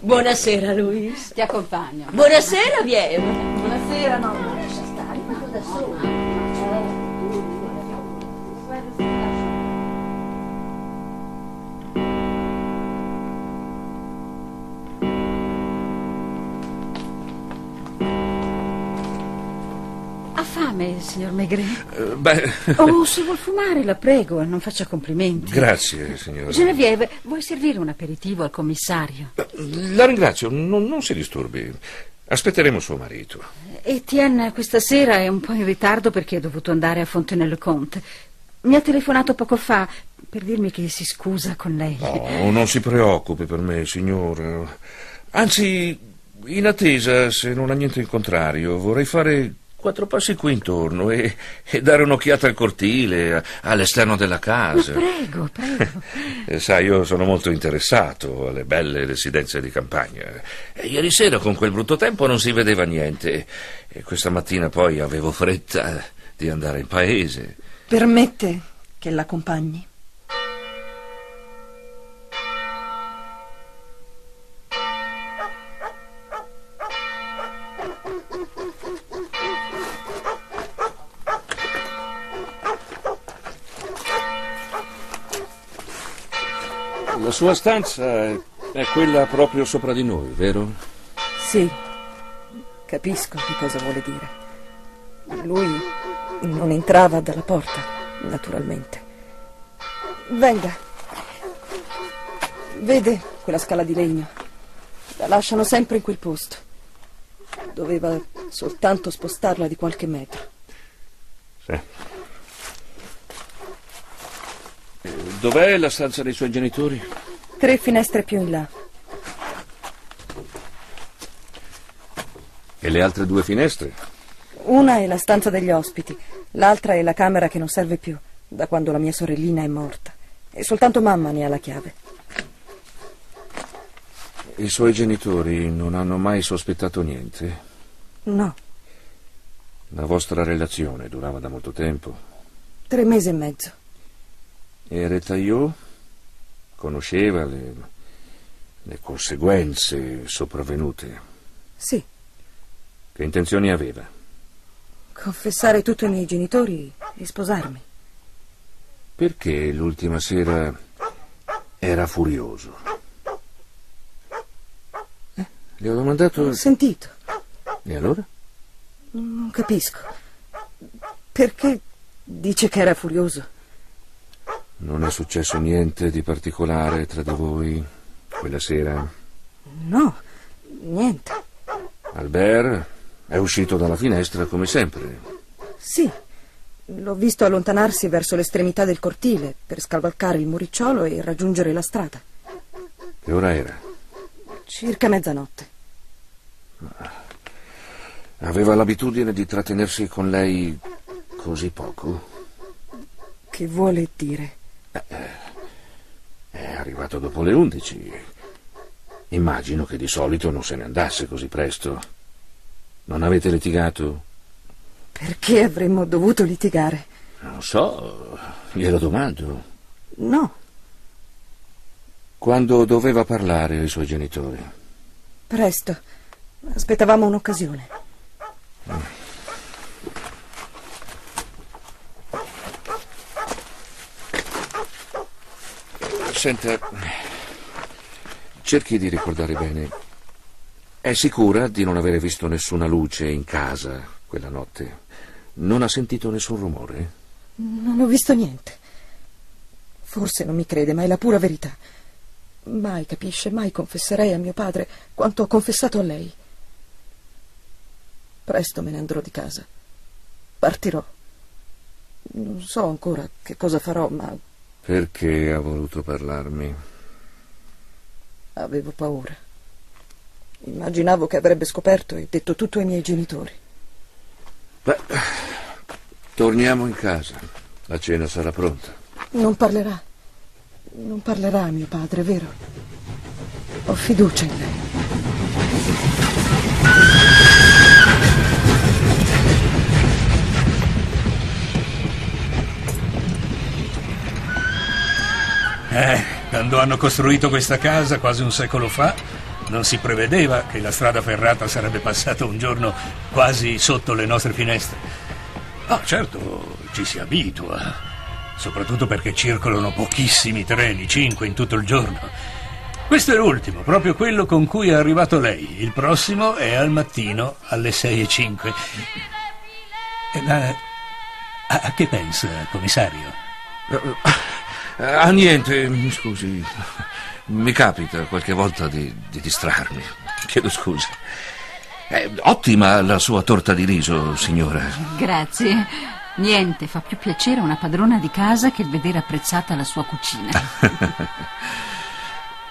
Buonasera, Luis. Ti accompagno. Buonasera, Vieve. Buonasera, no. Lascia stare, vado da sola. Fame, signor Maigret? Eh, beh, <laughs> Oh, se vuol fumare, la prego, non faccia complimenti. grazie, signora. Genevieve, vuoi servire un aperitivo al commissario? La ringrazio, non, non si disturbi. Aspetteremo suo marito. Etienne questa sera è un po' in ritardo perché è dovuto andare a Fontenay-le-Comte. Mi ha telefonato poco fa per dirmi che si scusa con lei. Oh, non si preoccupi per me, signora. Anzi, in attesa, se non ha niente in contrario, vorrei fare quattro passi qui intorno e, e dare un'occhiata al cortile, all'esterno della Ma casa. prego, prego. <laughs> Eh, Sai, io sono molto interessato alle belle residenze di campagna. E ieri sera con quel brutto tempo non si vedeva niente. E questa mattina poi avevo fretta di andare in paese. Permette che l'accompagni? La sua stanza è, è quella proprio sopra di noi, vero? Sì, capisco che cosa vuole dire. Lui non entrava dalla porta, naturalmente. Venga. Vede quella scala di legno? La lasciano sempre in quel posto. Doveva soltanto spostarla di qualche metro. Sì. Dov'è la stanza dei suoi genitori? Tre finestre più in là. E le altre due finestre? Una è la stanza degli ospiti, l'altra è la camera che non serve più, da quando la mia sorellina è morta. E soltanto mamma ne ha la chiave. I suoi genitori non hanno mai sospettato niente? No, La vostra relazione durava da molto tempo. tre mesi e mezzo. E Retaillot conosceva le, le conseguenze sopravvenute. Sì, Che intenzioni aveva? confessare tutto ai miei genitori e sposarmi. Perché l'ultima sera era furioso? Eh, le ho domandato... Ho sentito, E allora? non capisco. Perché dice che era furioso? Non è successo niente di particolare tra di voi quella sera? No, niente. Albert è uscito dalla finestra come sempre. Sì, l'ho visto allontanarsi verso l'estremità del cortile per scavalcare il muricciolo e raggiungere la strada. Che ora era? Circa mezzanotte. Aveva l'abitudine di trattenersi con lei così poco? Che vuole dire? È arrivato dopo le undici. Immagino che di solito non se ne andasse così presto. Non avete litigato? Perché avremmo dovuto litigare? Non so, glielo domando. No, Quando doveva parlare ai suoi genitori? presto. Aspettavamo un'occasione. Senta, cerchi di ricordare bene. È sicura di non avere visto nessuna luce in casa quella notte? Non ha sentito nessun rumore? Non ho visto niente. Forse non mi crede, ma è la pura verità. Mai capisce, mai confesserei a mio padre quanto ho confessato a lei. Presto me ne andrò di casa. Partirò. Non so ancora che cosa farò, ma Perché ha voluto parlarmi? avevo paura. Immaginavo che avrebbe scoperto e detto tutto ai miei genitori. Beh, torniamo in casa. La cena sarà pronta. Non parlerà. Non parlerà a mio padre, vero? Ho fiducia in lei. Eh, quando hanno costruito questa casa quasi un secolo fa, non si prevedeva che la strada ferrata sarebbe passata un giorno quasi sotto le nostre finestre. Ah, certo, ci si abitua, soprattutto perché circolano pochissimi treni, cinque in tutto il giorno. Questo è l'ultimo, proprio quello con cui è arrivato lei. Il prossimo è al mattino alle 6 e 5. Eh, ma a, a che pensa, commissario? Ah, niente, mi scusi. Mi capita qualche volta di, di distrarmi. Chiedo scusa. È ottima la sua torta di riso, signora. Grazie. Niente fa più piacere a una padrona di casa che il vedere apprezzata la sua cucina. <laughs>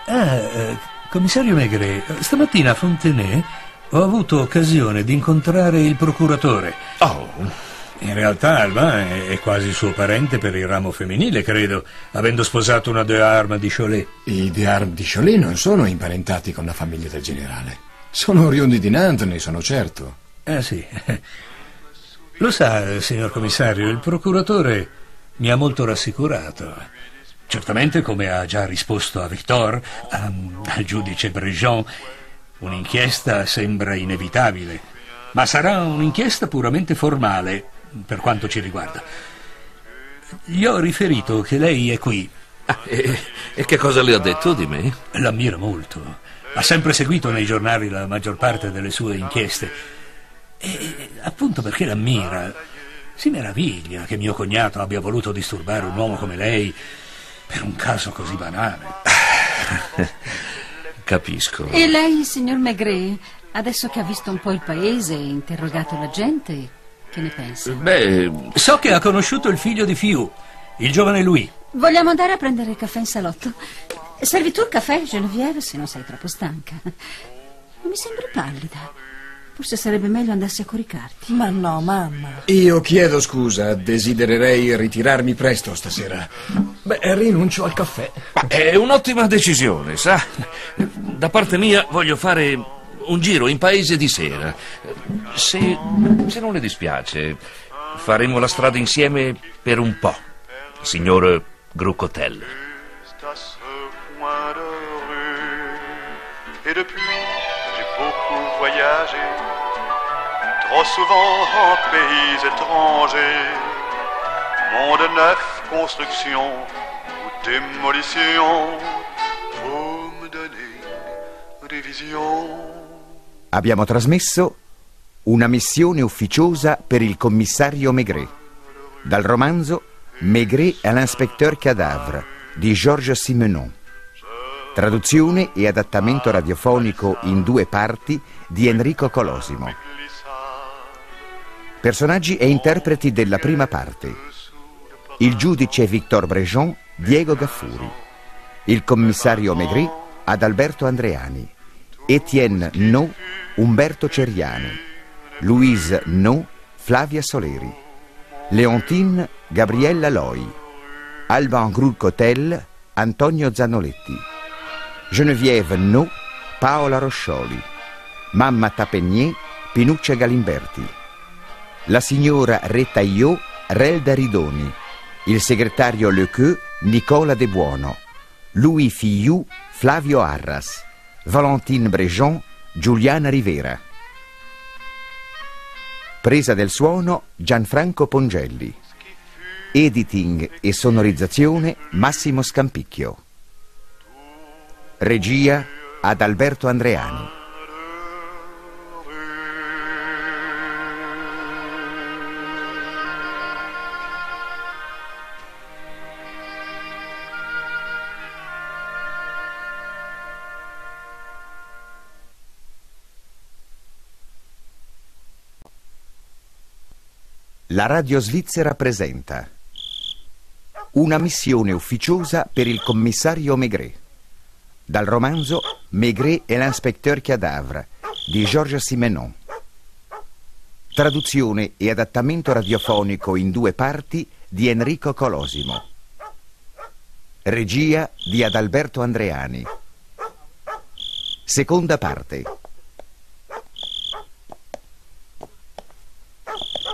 Ah, eh, commissario Megre, stamattina a Fontenay ho avuto occasione di incontrare il procuratore. Oh. In realtà Alba è, quasi suo parente per il ramo femminile, credo, avendo sposato una de Armes di Cholet. I De Armes di Cholet non sono imparentati con la famiglia del generale. Sono oriondi di Nantes, ne sono certo. Ah sì. Lo sa, signor commissario, il procuratore mi ha molto rassicurato. Certamente, come ha già risposto a Victor, um, al giudice Brejon, un'inchiesta sembra inevitabile, ma sarà un'inchiesta puramente formale per quanto ci riguarda. Gli ho riferito che lei è qui. Ah, e, e che cosa le ha detto di me? L'ammira molto. Ha sempre seguito nei giornali la maggior parte delle sue inchieste e appunto perché l'ammira, si meraviglia che mio cognato abbia voluto disturbare un uomo come lei per un caso così banale. <laughs> Capisco. E lei, signor Maigret, adesso che ha visto un po' il paese e interrogato la gente, che ne pensa? Beh, so che ha conosciuto il figlio di Fiu, il giovane Louis. Vogliamo andare a prendere il caffè in salotto? Servi tu il caffè, Genevieve, se non sei troppo stanca. Mi sembri pallida. Forse sarebbe meglio andarsi a coricarti. Ma no, mamma. Io chiedo scusa, desidererei ritirarmi presto stasera. Beh, rinuncio al caffè. È un'ottima decisione, sa? Da parte mia voglio fare un giro in paese di sera. Se, se non le dispiace, faremo la strada insieme per un po', signor Grucotel. Et depuis, j'ai beaucoup voyagé. trop souvent en pays étrangers. Monde neuf, construction ou démolition, vous me donnez des visions. Abbiamo trasmesso una missione ufficiosa per il commissario Maigret, dal romanzo Maigret à l'inspecteur Cadavre di Georges Simenon. Traduzione e adattamento radiofonico in due parti di Enrico Colosimo. Personaggi e interpreti della prima parte. Il giudice Victor Brejon, Diego Gaffuri. Il commissario Maigret, Adalberto Andreani. Etienne No, Umberto Ceriani. Louise No, Flavia Soleri. Leontine, Gabriella Loi. Alban Grulcotel, Antonio Zanoletti. Geneviève No, Paola Roscioli. Mamma Tapegnier, Pinuccia Galimberti la signora Retaillot Relda Ridoni, il segretario Lequeux Nicola De Buono, Louis Fillou Flavio Arras, Valentine Brejon Giuliana Rivera. Presa del suono Gianfranco Pongelli. Editing e sonorizzazione Massimo Scampicchio. Regia ad Alberto Andreani. La radio svizzera presenta una missione ufficiosa per il commissario Maigret. Dal romanzo Maigret et l'inspecteur Cadavre di Georges Simenon. Traduzione e adattamento radiofonico in due parti di Enrico Colosimo. Regia di Adalberto Andreani. Seconda parte.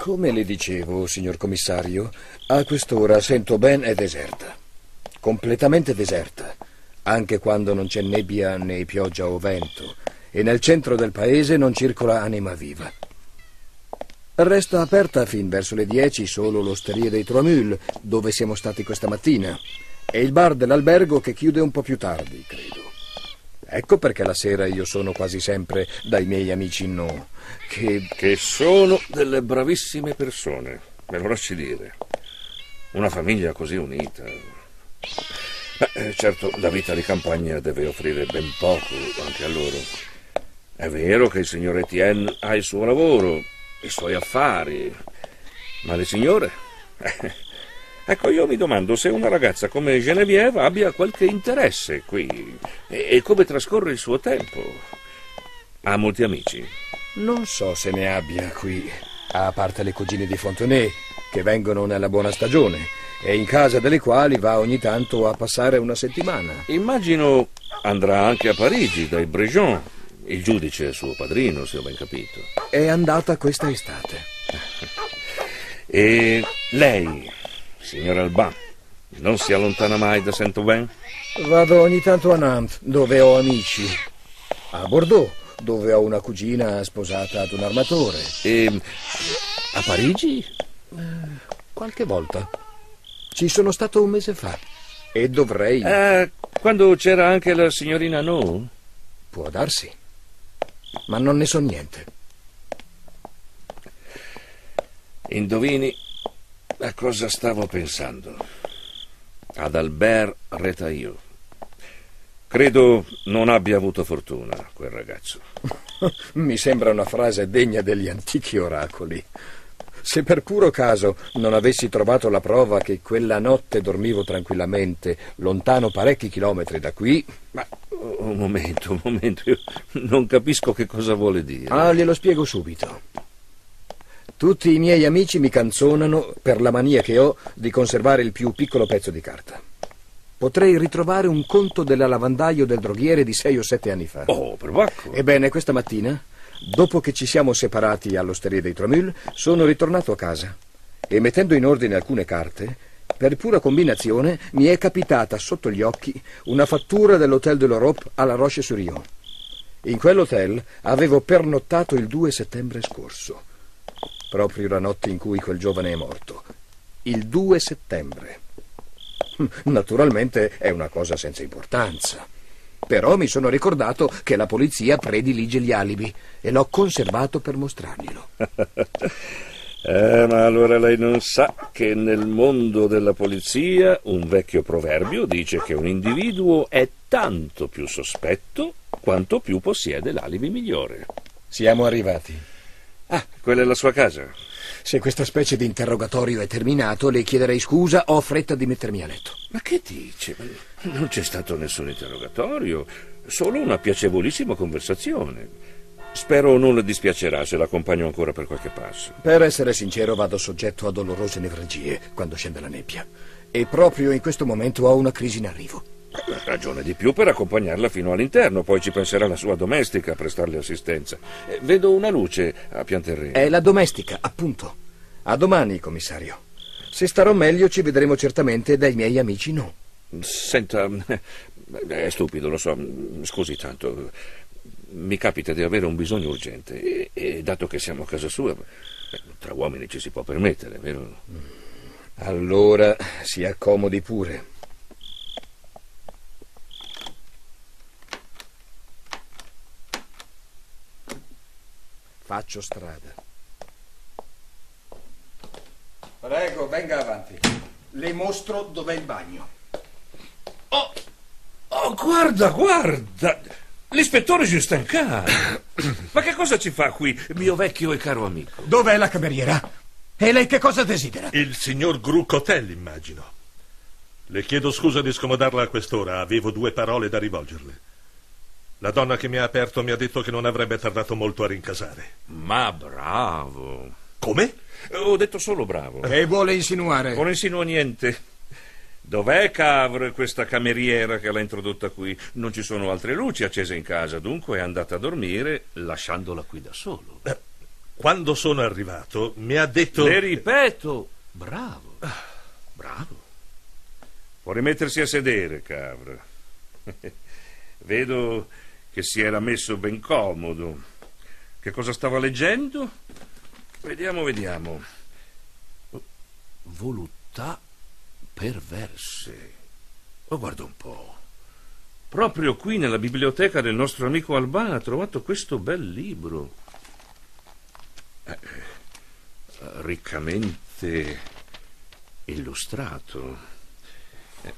Come le dicevo, signor commissario, a quest'ora sento ben è deserta. Completamente deserta, anche quando non c'è nebbia né pioggia o vento, e nel centro del paese non circola anima viva. Resta aperta fin verso le dieci solo l'osteria dei Trois dove siamo stati questa mattina, e il bar dell'albergo che chiude un po' più tardi, credo. Ecco perché la sera io sono quasi sempre dai miei amici no, che... Che sono delle bravissime persone, me lo lasci dire. Una famiglia così unita. Beh, eh, certo, la vita di campagna deve offrire ben poco anche a loro. È vero che il signor Etienne ha il suo lavoro, i suoi affari, ma le signore... Ecco, io mi domando se una ragazza come Genevieve abbia qualche interesse qui e, e come trascorre il suo tempo. Ha molti amici? Non so se ne abbia qui, a parte le cugine di Fontenay, che vengono nella buona stagione e in casa delle quali va ogni tanto a passare una settimana. Immagino andrà anche a Parigi dai Brejon. Il giudice è suo padrino, se ho ben capito. È andata questa estate. E lei, signor Alban, non si allontana mai da Saint-Aubin? Vado ogni tanto a Nantes, dove ho amici. A Bordeaux, dove ho una cugina sposata ad un armatore. E a Parigi? Qualche volta. Ci sono stato un mese fa. E dovrei. Eh, quando c'era anche la signorina No? Può darsi. Ma non ne so niente. Indovini a cosa stavo pensando? Ad Albert Retaillot. Credo non abbia avuto fortuna quel ragazzo. <laughs> Mi sembra una frase degna degli antichi oracoli. Se per puro caso non avessi trovato la prova che quella notte dormivo tranquillamente, lontano parecchi chilometri da qui. Ma un momento, un momento, io non capisco che cosa vuole dire. Ah, glielo spiego subito. Tutti i miei amici mi canzonano per la mania che ho di conservare il più piccolo pezzo di carta. Potrei ritrovare un conto della lavandaio del droghiere di sei o sette anni fa. Oh, perbacco. Ebbene, questa mattina, dopo che ci siamo separati all'osteria dei Tromul, sono ritornato a casa e mettendo in ordine alcune carte, per pura combinazione mi è capitata sotto gli occhi una fattura dell'Hotel de l'Europe alla Roche-sur-Yon. In quell'hotel avevo pernottato il 2 settembre scorso, proprio la notte in cui quel giovane è morto. Il 2 settembre. <laughs> Naturalmente è una cosa senza importanza. Però mi sono ricordato che la polizia predilige gli alibi e l'ho conservato per mostrarglielo. <laughs> Eh, ma allora lei non sa che nel mondo della polizia un vecchio proverbio dice che un individuo è tanto più sospetto quanto più possiede l'alibi migliore. Siamo arrivati. Ah, quella è la sua casa? Se questa specie di interrogatorio è terminato, le chiederei scusa, ho fretta di mettermi a letto. Ma che dice? Non c'è stato nessun interrogatorio, solo una piacevolissima conversazione. Spero non le dispiacerà se l'accompagno ancora per qualche passo. Per essere sincero, vado soggetto a dolorose nevralgie quando scende la nebbia. E proprio in questo momento ho una crisi in arrivo. Ragione di più per accompagnarla fino all'interno, poi ci penserà la sua domestica a prestarle assistenza. Eh, vedo una luce a pianterreno. È la domestica, appunto. A domani, commissario. Se starò meglio ci vedremo certamente dai miei amici no. Senta, è stupido, lo so, scusi tanto. Mi capita di avere un bisogno urgente e, e dato che siamo a casa sua, beh, tra uomini ci si può permettere, vero? Allora si accomodi pure. Faccio strada. Prego, venga avanti. Le mostro dov'è il bagno. Oh, oh guarda, guarda! L'ispettore Justin Carr. <coughs> Ma che cosa ci fa qui, mio vecchio e caro amico? Dov'è la cameriera? E lei che cosa desidera? Il signor Gruccotel, immagino. Le chiedo scusa di scomodarla a quest'ora, avevo due parole da rivolgerle. La donna che mi ha aperto mi ha detto che non avrebbe tardato molto a rincasare. Ma bravo. Come? Ho detto solo bravo. Che vuole insinuare? Non insinuo niente. Dov'è Cavre, questa cameriera che l'ha introdotta qui? Non ci sono altre luci accese in casa, dunque è andata a dormire lasciandola qui da solo. Eh, quando sono arrivato mi ha detto... Le ripeto, bravo, bravo. Può rimettersi a sedere, Cavre. <laughs> Vedo che si era messo ben comodo. Che cosa stava leggendo? Vediamo, vediamo. Voluttà perverse. Oh, guarda un po'. Proprio qui nella biblioteca del nostro amico Albano ha trovato questo bel libro. Eh, riccamente illustrato. Eh,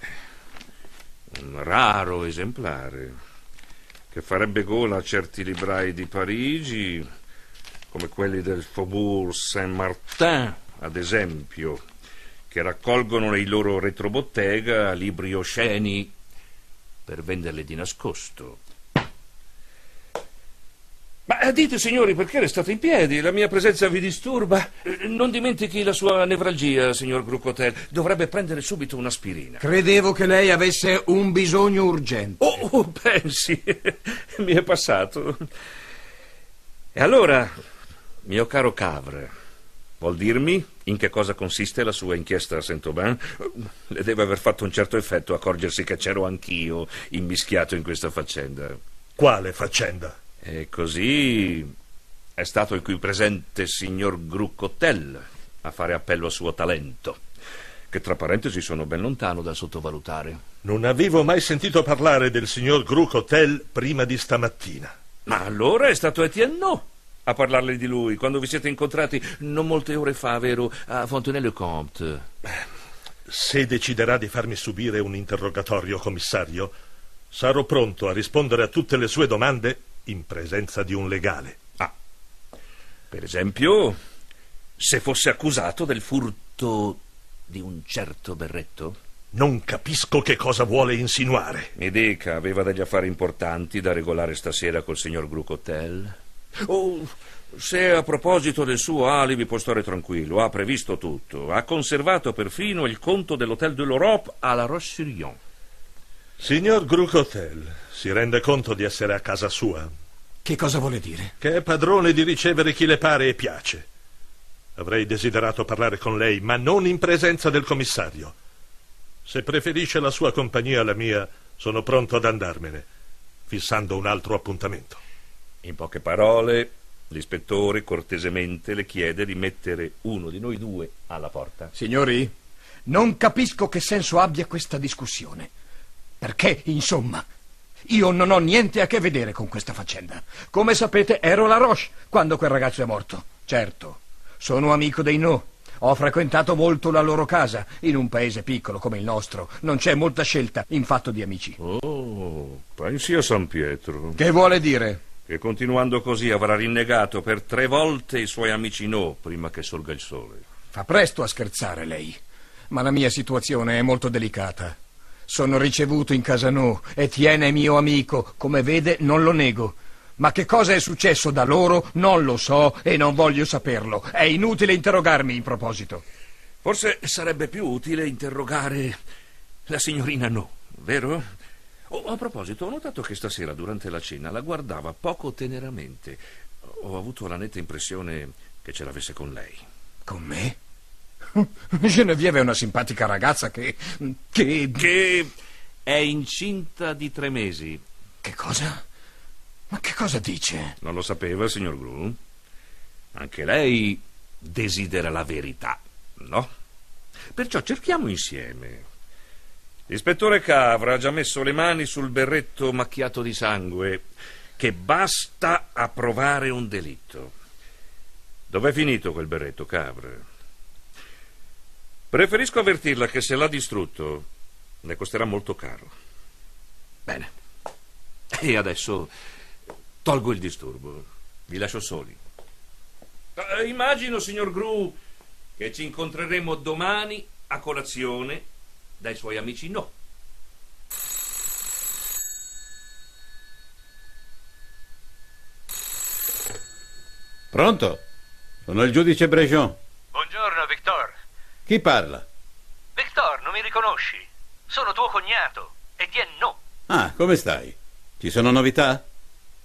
un raro esemplare che farebbe gola a certi librai di Parigi, come quelli del Faubourg Saint-Martin, ad esempio, che raccolgono nei loro retrobottega libri osceni per venderli di nascosto. Ma dite, signori, perché restate in piedi? La mia presenza vi disturba? Non dimentichi la sua nevralgia, signor Gruccotel. Dovrebbe prendere subito un'aspirina. Credevo che lei avesse un bisogno urgente. Oh, oh pensi, mi è passato. E allora, mio caro Cavre, Vuol dirmi in che cosa consiste la sua inchiesta a Saint-Aubin? Le deve aver fatto un certo effetto accorgersi che c'ero anch'io immischiato in questa faccenda. Quale faccenda? E così è stato il qui presente signor Gruccotel a fare appello al suo talento, che tra parentesi sono ben lontano dal sottovalutare. Non avevo mai sentito parlare del signor Gruccotel prima di stamattina. Ma allora è stato Etienne No a parlarle di lui quando vi siete incontrati non molte ore fa, vero, a Fontenay-le-Comte. Se deciderà di farmi subire un interrogatorio, commissario, sarò pronto a rispondere a tutte le sue domande in presenza di un legale. Ah, per esempio, se fosse accusato del furto di un certo berretto? Non capisco che cosa vuole insinuare. Mi dica, aveva degli affari importanti da regolare stasera col signor Grucotel? Oh, se a proposito del suo alibi può stare tranquillo, ha previsto tutto. Ha conservato perfino il conto dell'Hotel de l'Europe à La Roche-sur-Yon. Signor Grucotel, si rende conto di essere a casa sua? Che cosa vuole dire? Che è padrone di ricevere chi le pare e piace. Avrei desiderato parlare con lei, ma non in presenza del commissario. Se preferisce la sua compagnia alla mia, sono pronto ad andarmene, fissando un altro appuntamento. In poche parole, l'ispettore cortesemente le chiede di mettere uno di noi due alla porta. Signori, non capisco che senso abbia questa discussione. Perché, insomma, io non ho niente a che vedere con questa faccenda. Come sapete, ero la Roche quando quel ragazzo è morto. Certo, sono amico dei No. Ho frequentato molto la loro casa. In un paese piccolo come il nostro non c'è molta scelta in fatto di amici. Oh, pensi a San Pietro. Che vuole dire? che continuando così avrà rinnegato per tre volte i suoi amici no prima che sorga il sole. Fa presto a scherzare lei, ma la mia situazione è molto delicata. Sono ricevuto in casa no, Etienne è mio amico, come vede non lo nego. Ma che cosa è successo da loro non lo so e non voglio saperlo. È inutile interrogarmi in proposito. Forse sarebbe più utile interrogare la signorina No, vero? Oh, a proposito, ho notato che stasera durante la cena la guardava poco teneramente. Ho avuto la netta impressione che ce l'avesse con lei. Con me? Genevieve è una simpatica ragazza che. che. che è incinta di tre mesi. Che cosa? Ma che cosa dice? Non lo sapeva, signor Gru? Anche lei desidera la verità, no? Perciò cerchiamo insieme L'ispettore Cavra ha già messo le mani sul berretto macchiato di sangue, che basta a provare un delitto. Dov'è finito quel berretto, Cavra? Preferisco avvertirla che se l'ha distrutto ne costerà molto caro. Bene. E adesso tolgo il disturbo. Vi lascio soli. Eh, immagino, signor Gru, che ci incontreremo domani a colazione dai suoi amici no. Pronto? Sono il giudice Brejon. Chi parla? Victor, non mi riconosci? Sono tuo cognato. Etienne no. Ah, come stai? Ci sono novità?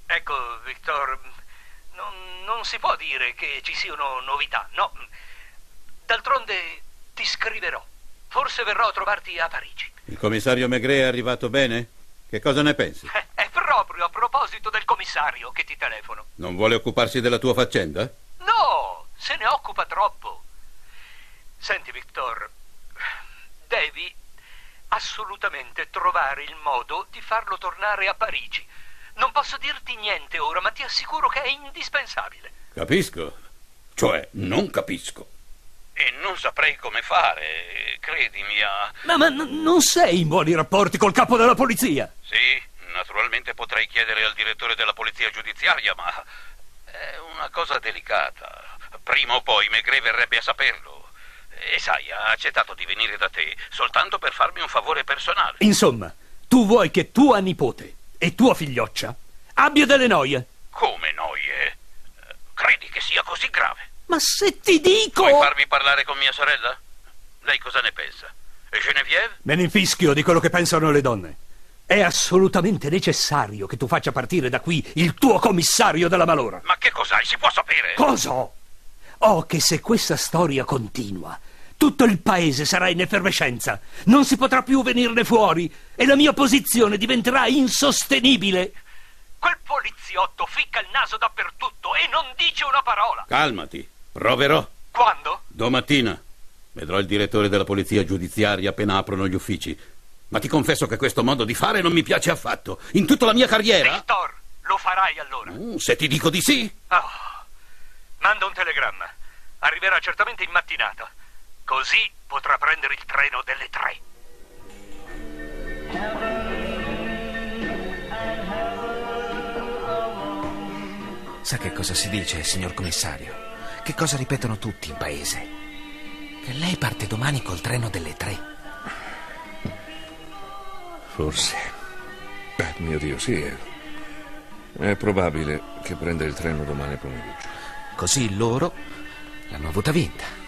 Ecco, Victor, non, non si può dire che ci siano novità, no. D'altronde ti scriverò. Forse verrò a trovarti a Parigi. Il commissario Maigret è arrivato bene? Che cosa ne pensi? È proprio a proposito del commissario che ti telefono. Non vuole occuparsi della tua faccenda? No, se ne occupa troppo. Senti, Victor, devi assolutamente trovare il modo di farlo tornare a Parigi. Non posso dirti niente ora, ma ti assicuro che è indispensabile. Capisco. Cioè, non capisco e non saprei come fare, credimi a... Ma, ma n- non sei in buoni rapporti col capo della polizia? Sì, naturalmente potrei chiedere al direttore della polizia giudiziaria, ma è una cosa delicata. Prima o poi Megre verrebbe a saperlo. E sai, ha accettato di venire da te soltanto per farmi un favore personale. Insomma, tu vuoi che tua nipote e tua figlioccia abbia delle noie? Come noie? Credi che sia così grave? Ma se ti dico... Vuoi farmi parlare con mia sorella? Lei cosa ne pensa? E Genevieve? Me ne infischio di quello che pensano le donne. È assolutamente necessario che tu faccia partire da qui il tuo commissario della malora. Ma che cos'hai? Si può sapere? Cosa? Oh, che se questa storia continua, tutto il paese sarà in effervescenza. Non si potrà più venirne fuori e la mia posizione diventerà insostenibile. Quel poliziotto ficca il naso dappertutto e non dice una parola. Calmati, proverò. Quando? Domattina. Vedrò il direttore della polizia giudiziaria appena aprono gli uffici. Ma ti confesso che questo modo di fare non mi piace affatto. In tutta la mia carriera. Victor, lo farai allora? Mm, se ti dico di sì. Oh, manda un telegramma. Arriverà certamente in mattinata. Così potrà prendere il treno delle tre. Sa che cosa si dice, signor commissario? Che cosa ripetono tutti in paese? Che lei parte domani col treno delle tre. Forse. Beh, mio Dio, sì. È, è probabile che prenda il treno domani pomeriggio. Così loro l'hanno avuta vinta.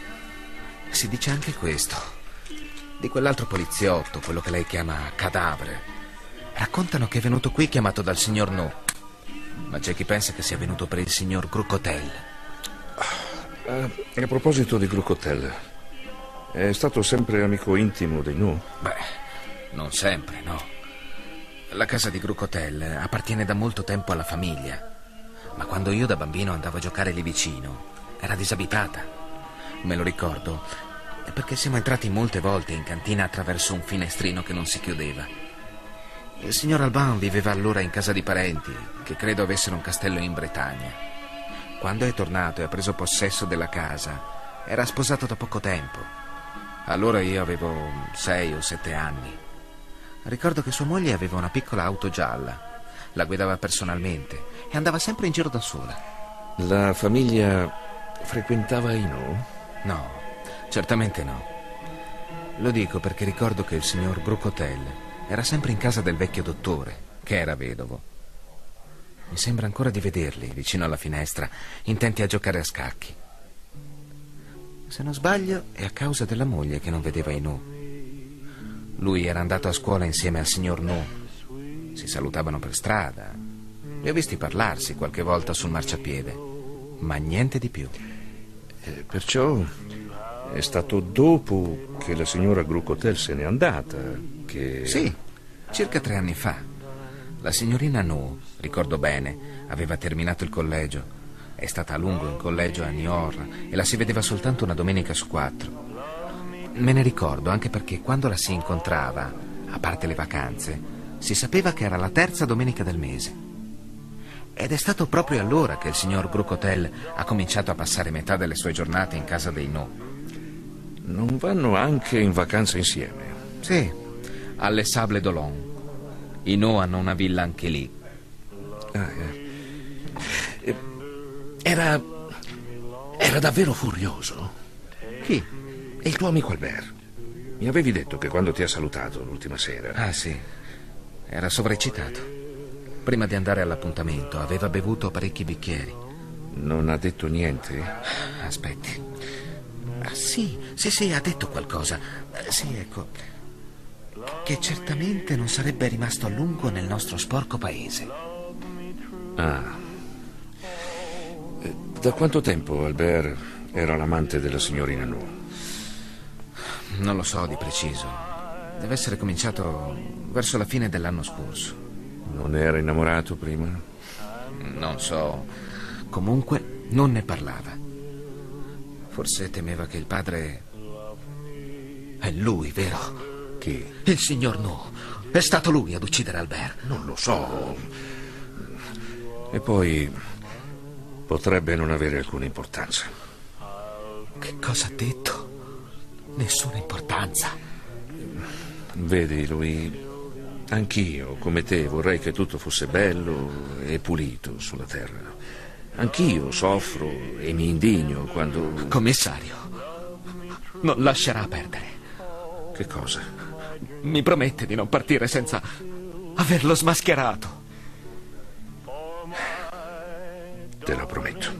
Si dice anche questo. Di quell'altro poliziotto, quello che lei chiama cadavere. Raccontano che è venuto qui chiamato dal signor No. Ma c'è chi pensa che sia venuto per il signor Grucotel. Eh, a proposito di Grucotel, è stato sempre amico intimo dei Nu? Beh, non sempre, no. La casa di Grucotel appartiene da molto tempo alla famiglia. Ma quando io da bambino andavo a giocare lì vicino, era disabitata. Me lo ricordo perché siamo entrati molte volte in cantina attraverso un finestrino che non si chiudeva. Il signor Alban viveva allora in casa di parenti, che credo avessero un castello in Bretagna. Quando è tornato e ha preso possesso della casa, era sposato da poco tempo. Allora io avevo sei o sette anni. Ricordo che sua moglie aveva una piccola auto gialla, la guidava personalmente e andava sempre in giro da sola. La famiglia frequentava i no? Certamente no. Lo dico perché ricordo che il signor Brucotel era sempre in casa del vecchio dottore, che era vedovo. Mi sembra ancora di vederli vicino alla finestra, intenti a giocare a scacchi. Se non sbaglio, è a causa della moglie che non vedeva i Nu. Lui era andato a scuola insieme al signor Nu. Si salutavano per strada. Li ho visti parlarsi qualche volta sul marciapiede, ma niente di più. Eh, perciò è stato dopo che la signora Grucotel se n'è andata che... Sì, circa tre anni fa. La signorina No, ricordo bene, aveva terminato il collegio. È stata a lungo in collegio a Niort e la si vedeva soltanto una domenica su quattro. Me ne ricordo anche perché quando la si incontrava, a parte le vacanze, si sapeva che era la terza domenica del mese. Ed è stato proprio allora che il signor Brucotel ha cominciato a passare metà delle sue giornate in casa dei No. Non vanno anche in vacanza insieme? Sì, alle Sable d'Olon. I No hanno una villa anche lì. Ah, eh. Era. Era davvero furioso. Chi? Il tuo amico Albert. Mi avevi detto che quando ti ha salutato l'ultima sera. Ah, sì. Era sovraeccitato. Prima di andare all'appuntamento aveva bevuto parecchi bicchieri. Non ha detto niente? Aspetti. Ah, sì, sì, sì, ha detto qualcosa. Eh, sì, ecco. Che certamente non sarebbe rimasto a lungo nel nostro sporco paese. Ah. Da quanto tempo Albert era l'amante della signorina Nu? Non lo so di preciso. Deve essere cominciato verso la fine dell'anno scorso. Non era innamorato prima? Non so. Comunque non ne parlava. Forse temeva che il padre... È lui, vero? Chi? Il signor No. È stato lui ad uccidere Albert. Non lo so. E poi potrebbe non avere alcuna importanza. Che cosa ha detto? Nessuna importanza. Vedi, lui, anch'io, come te, vorrei che tutto fosse bello e pulito sulla terra. Anch'io soffro e mi indigno quando... Commissario, non lascerà perdere. Che cosa? Mi promette di non partire senza averlo smascherato. Te lo prometto.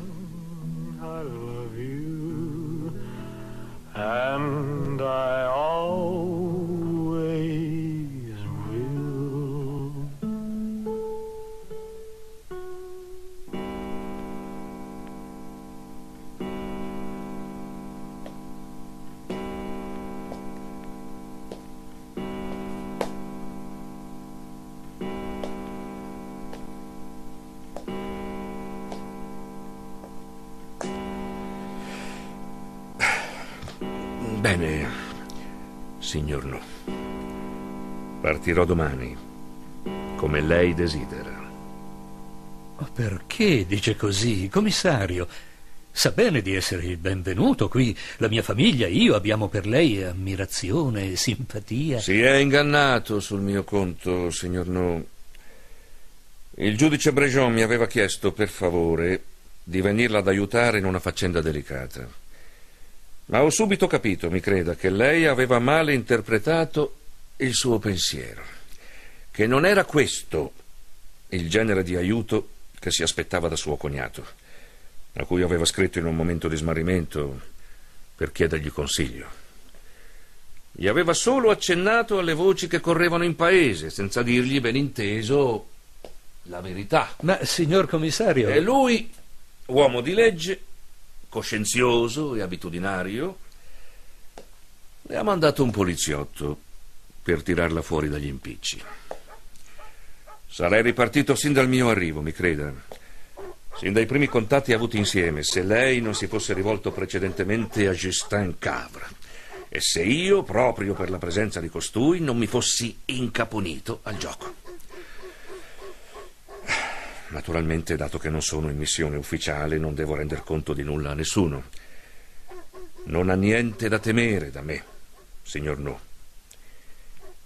Partirò domani, come lei desidera. Ma perché dice così, commissario? Sa bene di essere il benvenuto qui. La mia famiglia e io abbiamo per lei ammirazione e simpatia. Si è ingannato sul mio conto, signor No. Il giudice Brejon mi aveva chiesto, per favore, di venirla ad aiutare in una faccenda delicata. Ma ho subito capito, mi creda, che lei aveva male interpretato il suo pensiero, che non era questo il genere di aiuto che si aspettava da suo cognato, a cui aveva scritto in un momento di smarrimento per chiedergli consiglio. Gli aveva solo accennato alle voci che correvano in paese, senza dirgli ben inteso la verità. Ma, signor commissario. E lui, uomo di legge, coscienzioso e abitudinario, le ha mandato un poliziotto per tirarla fuori dagli impicci. Sarei ripartito sin dal mio arrivo, mi creda. Sin dai primi contatti avuti insieme, se lei non si fosse rivolto precedentemente a Justin Cavre e se io, proprio per la presenza di costui, non mi fossi incaponito al gioco. Naturalmente, dato che non sono in missione ufficiale, non devo render conto di nulla a nessuno. Non ha niente da temere da me, signor No.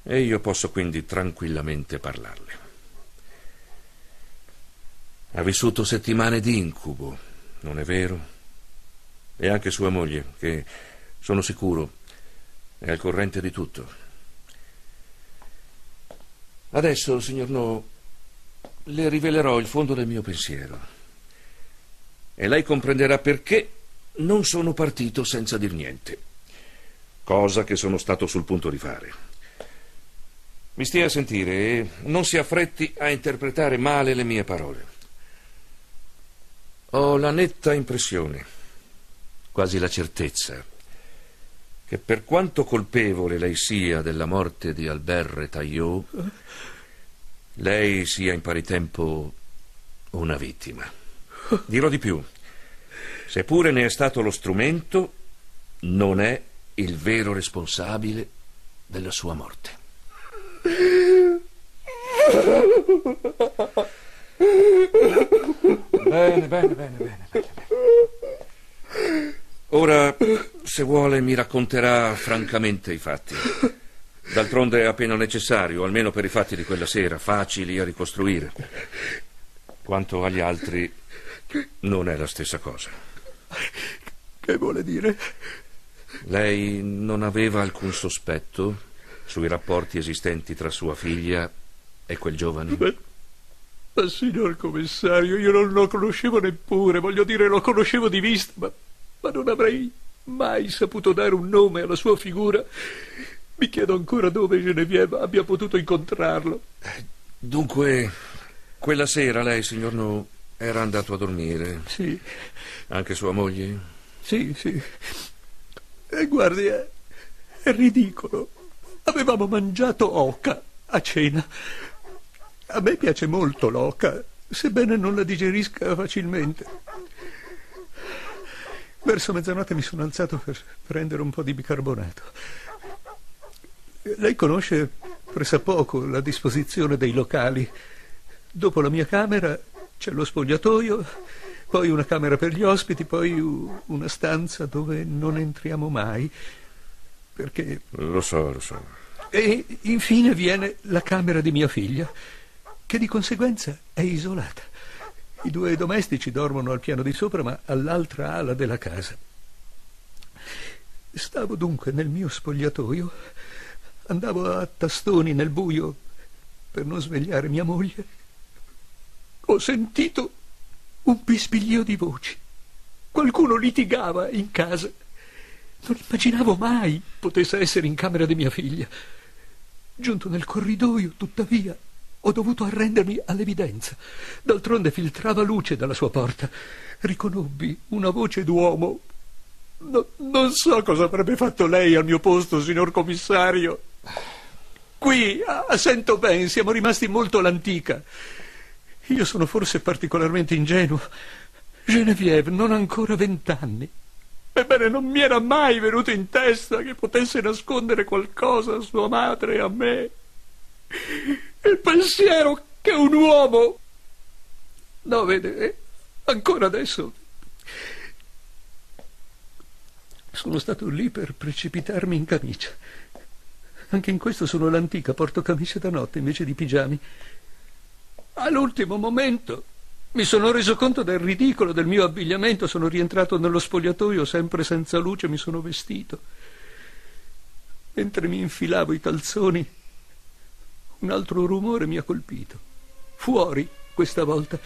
E io posso quindi tranquillamente parlarle. Ha vissuto settimane di incubo, non è vero? E anche sua moglie, che sono sicuro è al corrente di tutto. Adesso, signor No, le rivelerò il fondo del mio pensiero. E lei comprenderà perché non sono partito senza dir niente, cosa che sono stato sul punto di fare. Mi stia a sentire e non si affretti a interpretare male le mie parole. Ho la netta impressione, quasi la certezza, che per quanto colpevole lei sia della morte di Albert Retailleau, lei sia in pari tempo una vittima. Dirò di più. Seppure ne è stato lo strumento, non è il vero responsabile della sua morte. Bene, bene, bene, bene, bene. Ora, se vuole, mi racconterà francamente i fatti. D'altronde è appena necessario, almeno per i fatti di quella sera, facili a ricostruire. Quanto agli altri, non è la stessa cosa. Che vuole dire? Lei non aveva alcun sospetto sui rapporti esistenti tra sua figlia e quel giovane? Ma, ma signor commissario, io non lo conoscevo neppure, voglio dire, lo conoscevo di vista, ma, ma non avrei mai saputo dare un nome alla sua figura. Mi chiedo ancora dove Genevieve abbia potuto incontrarlo. Dunque, quella sera lei, signor No, era andato a dormire? Sì. Anche sua moglie? Sì, sì. E guardi, è, è ridicolo. Avevamo mangiato oca a cena. A me piace molto l'oca, sebbene non la digerisca facilmente. Verso mezzanotte mi sono alzato per prendere un po' di bicarbonato. Lei conosce pressappoco la disposizione dei locali. Dopo la mia camera c'è lo spogliatoio, poi una camera per gli ospiti, poi una stanza dove non entriamo mai. Perché. Lo so, lo so. E infine viene la camera di mia figlia, che di conseguenza è isolata. I due domestici dormono al piano di sopra, ma all'altra ala della casa. Stavo dunque nel mio spogliatoio, andavo a tastoni nel buio per non svegliare mia moglie. Ho sentito un bisbiglio di voci. Qualcuno litigava in casa. Non immaginavo mai potesse essere in camera di mia figlia. Giunto nel corridoio, tuttavia, ho dovuto arrendermi all'evidenza. D'altronde filtrava luce dalla sua porta. Riconobbi una voce d'uomo. No, non so cosa avrebbe fatto lei al mio posto, signor commissario. Qui, a Saint-Aubin, siamo rimasti molto all'antica. Io sono forse particolarmente ingenuo. Genevieve non ha ancora vent'anni. Ebbene, non mi era mai venuto in testa che potesse nascondere qualcosa a sua madre e a me. Il pensiero che un uomo... No, vede, eh, ancora adesso... Sono stato lì per precipitarmi in camicia. Anche in questo sono l'antica, porto camicia da notte invece di pigiami. All'ultimo momento mi sono reso conto del ridicolo del mio abbigliamento, sono rientrato nello spogliatoio sempre senza luce, mi sono vestito. Mentre mi infilavo i calzoni, un altro rumore mi ha colpito. Fuori, questa volta,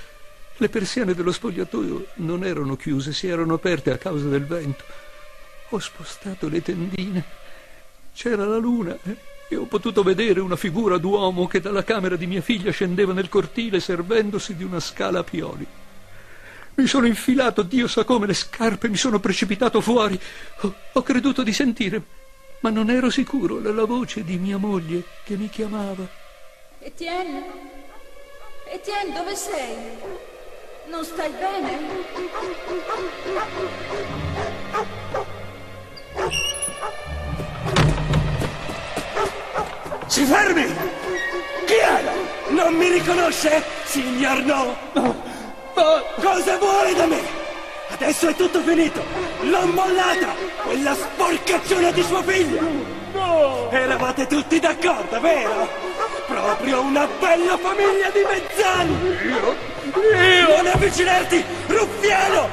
le persiane dello spogliatoio non erano chiuse, si erano aperte a causa del vento. Ho spostato le tendine. C'era la luna. Eh? E ho potuto vedere una figura d'uomo che dalla camera di mia figlia scendeva nel cortile servendosi di una scala a pioli. Mi sono infilato, Dio sa come, le scarpe, mi sono precipitato fuori. Ho, ho creduto di sentire, ma non ero sicuro, la, la voce di mia moglie che mi chiamava. Etienne? Etienne, dove sei? Non stai bene? Si fermi! Chi è? Non mi riconosce? Signor no! Oh, cosa vuole da me? Adesso è tutto finito! L'ho mollata! Quella sporcacciona di sua figlia! No! Eravate tutti d'accordo, vero? Proprio una bella famiglia di mezzani! Io? Io? Non avvicinarti, ruffiano!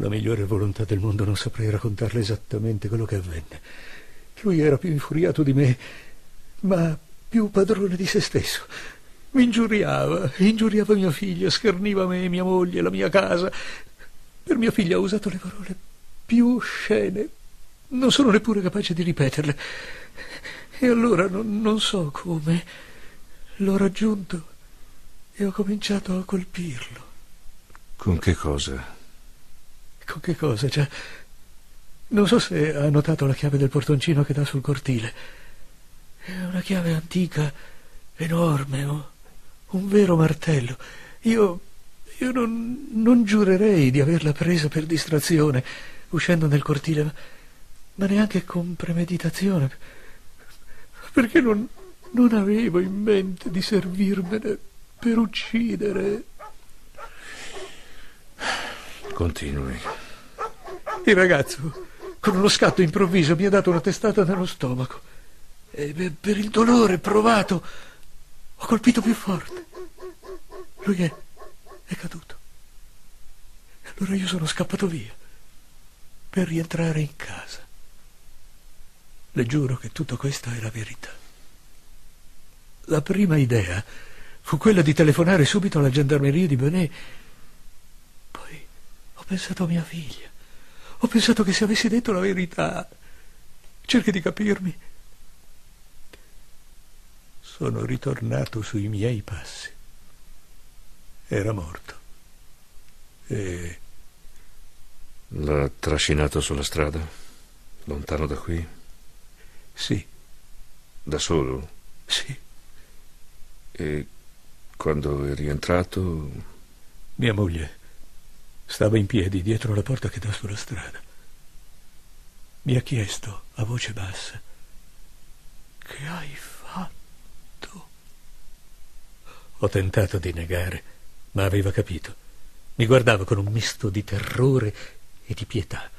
La migliore volontà del mondo non saprei raccontarle esattamente quello che avvenne. Lui era più infuriato di me, ma più padrone di se stesso. Mi ingiuriava, ingiuriava mia figlia, scherniva me, mia moglie, la mia casa. Per mia figlia ha usato le parole più oscene. Non sono neppure capace di ripeterle. E allora non, non so come. L'ho raggiunto e ho cominciato a colpirlo. Con che cosa? Con che cosa? Cioè, non so se ha notato la chiave del portoncino che dà sul cortile. È una chiave antica, enorme, oh, un vero martello. Io, io non, non, giurerei di averla presa per distrazione, uscendo nel cortile, ma, ma neanche con premeditazione, perché non, non avevo in mente di servirmene per uccidere. Continui. Il ragazzo, con uno scatto improvviso, mi ha dato una testata nello stomaco. E per il dolore provato ho colpito più forte. Lui è, è caduto. Allora io sono scappato via per rientrare in casa. Le giuro che tutto questo è la verità. La prima idea fu quella di telefonare subito alla gendarmeria di Benet pensato a mia figlia. Ho pensato che se avessi detto la verità. Cerchi di capirmi. Sono ritornato sui miei passi. Era morto. E... L'ha trascinato sulla strada? Lontano da qui? Sì. Da solo? Sì. E quando è rientrato? Mia moglie Stava in piedi dietro la porta che dà sulla strada. Mi ha chiesto a voce bassa: Che hai fatto? Ho tentato di negare, ma aveva capito. Mi guardava con un misto di terrore e di pietà.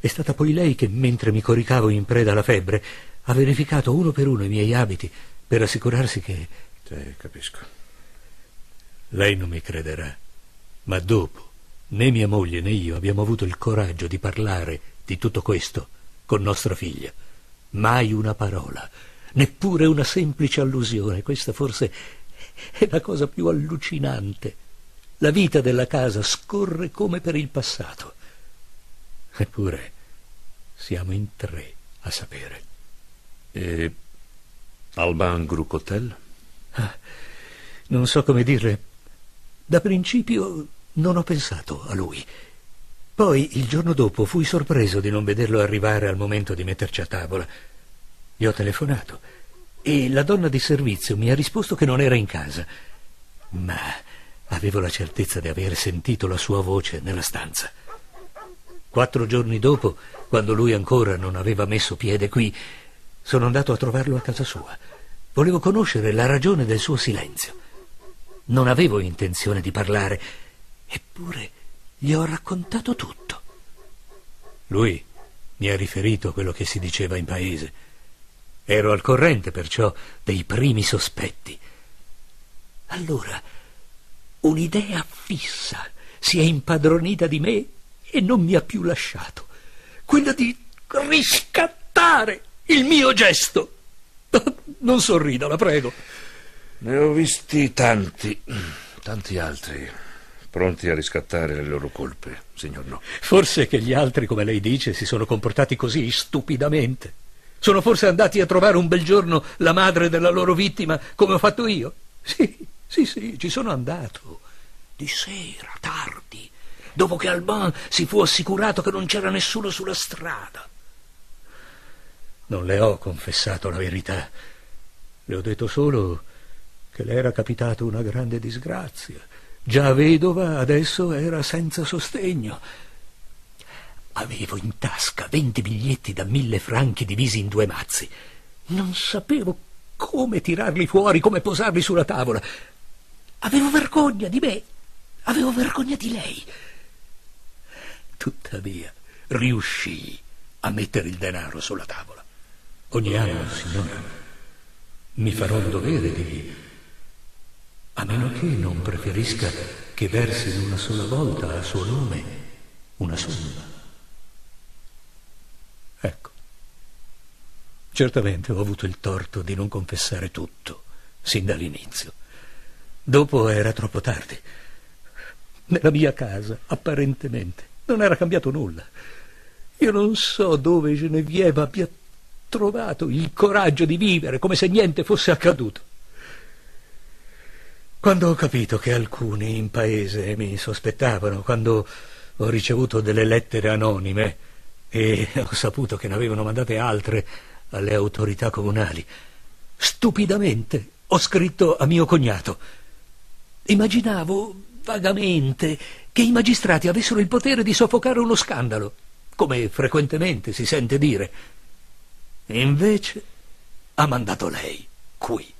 È stata poi lei che, mentre mi coricavo in preda alla febbre, ha verificato uno per uno i miei abiti per assicurarsi che. Sì, capisco. Lei non mi crederà, ma dopo Né mia moglie né io abbiamo avuto il coraggio di parlare di tutto questo con nostra figlia. Mai una parola, neppure una semplice allusione. Questa forse è la cosa più allucinante. La vita della casa scorre come per il passato. Eppure siamo in tre a sapere. E Alban Grucotel? Ah, non so come dirle. Da principio non ho pensato a lui. Poi, il giorno dopo, fui sorpreso di non vederlo arrivare al momento di metterci a tavola. Gli ho telefonato e la donna di servizio mi ha risposto che non era in casa, ma avevo la certezza di aver sentito la sua voce nella stanza. Quattro giorni dopo, quando lui ancora non aveva messo piede qui, sono andato a trovarlo a casa sua. Volevo conoscere la ragione del suo silenzio. Non avevo intenzione di parlare, eppure gli ho raccontato tutto. Lui mi ha riferito quello che si diceva in paese. Ero al corrente perciò dei primi sospetti. Allora un'idea fissa si è impadronita di me e non mi ha più lasciato. Quella di riscattare il mio gesto. <laughs> Non sorrida, la prego. Ne ho visti tanti, tanti altri, pronti a riscattare le loro colpe, signor No. Forse che gli altri, come lei dice, si sono comportati così stupidamente. Sono forse andati a trovare un bel giorno la madre della loro vittima, come ho fatto io? Sì, sì, sì, ci sono andato. Di sera, tardi, dopo che Alban si fu assicurato che non c'era nessuno sulla strada. Non le ho confessato la verità. Le ho detto solo che le era capitata una grande disgrazia. Già vedova, adesso era senza sostegno. Avevo in tasca venti biglietti da mille franchi divisi in due mazzi. Non sapevo come tirarli fuori, come posarli sulla tavola. Avevo vergogna di me, avevo vergogna di lei. Tuttavia, riuscii a mettere il denaro sulla tavola. Ogni anno, signora, mi farò un dovere di... A meno che non preferisca che versi in una sola volta a suo nome una somma. Ecco. Certamente ho avuto il torto di non confessare tutto, sin dall'inizio. Dopo era troppo tardi. Nella mia casa, apparentemente, non era cambiato nulla. Io non so dove Genevieve abbia trovato il coraggio di vivere come se niente fosse accaduto. Quando ho capito che alcuni in paese mi sospettavano, quando ho ricevuto delle lettere anonime e <laughs> ho saputo che ne avevano mandate altre alle autorità comunali, stupidamente ho scritto a mio cognato. Immaginavo vagamente che i magistrati avessero il potere di soffocare uno scandalo, come frequentemente si sente dire. Invece ha mandato lei qui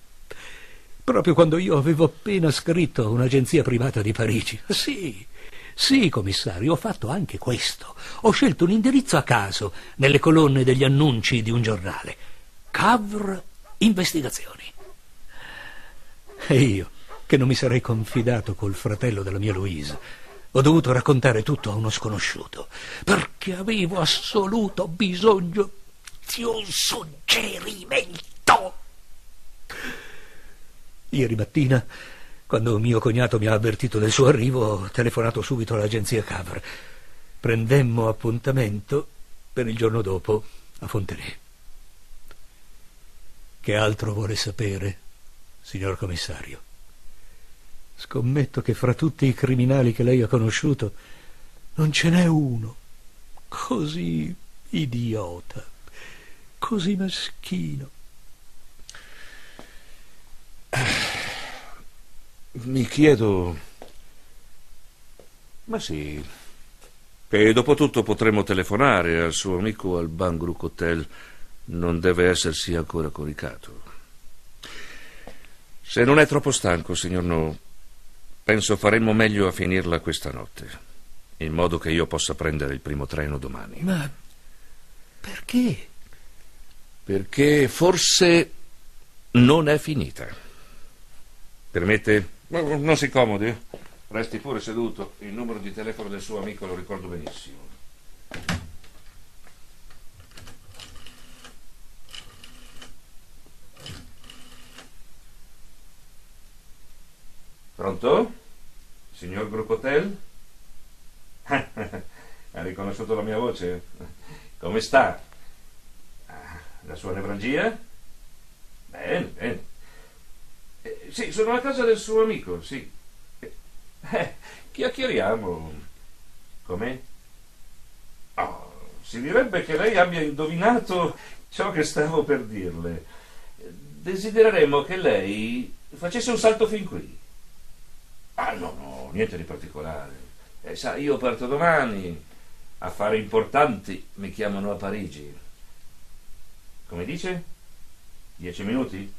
proprio quando io avevo appena scritto a un'agenzia privata di Parigi. Sì, sì, commissario, ho fatto anche questo. Ho scelto un indirizzo a caso nelle colonne degli annunci di un giornale. Cavr Investigazioni. E io, che non mi sarei confidato col fratello della mia Louise, ho dovuto raccontare tutto a uno sconosciuto, perché avevo assoluto bisogno di un suggerimento. Ieri mattina, quando mio cognato mi ha avvertito del suo arrivo, ho telefonato subito all'agenzia Cavr. Prendemmo appuntamento per il giorno dopo a Fontenay. Che altro vuole sapere, signor commissario? Scommetto che fra tutti i criminali che lei ha conosciuto non ce n'è uno così idiota, così meschino. Mi chiedo... Ma sì, che dopo tutto potremmo telefonare al suo amico al Bangruk Hotel. Non deve essersi ancora coricato. Se non è troppo stanco, signor No, penso faremmo meglio a finirla questa notte, in modo che io possa prendere il primo treno domani. Ma perché? Perché forse non è finita. Permette? Non si incomodi. Resti pure seduto. Il numero di telefono del suo amico lo ricordo benissimo. Pronto? Signor Grucotel? <laughs> ha riconosciuto la mia voce? Come sta? La sua nevralgia? Bene, bene. Eh, sì, sono a casa del suo amico, sì. Eh, chiacchieriamo. Come? Oh, si direbbe che lei abbia indovinato ciò che stavo per dirle. Desidereremmo che lei facesse un salto fin qui. Ah, no, no, niente di particolare. Eh, sa, io parto domani. Affari importanti mi chiamano a Parigi. Come dice? Dieci minuti?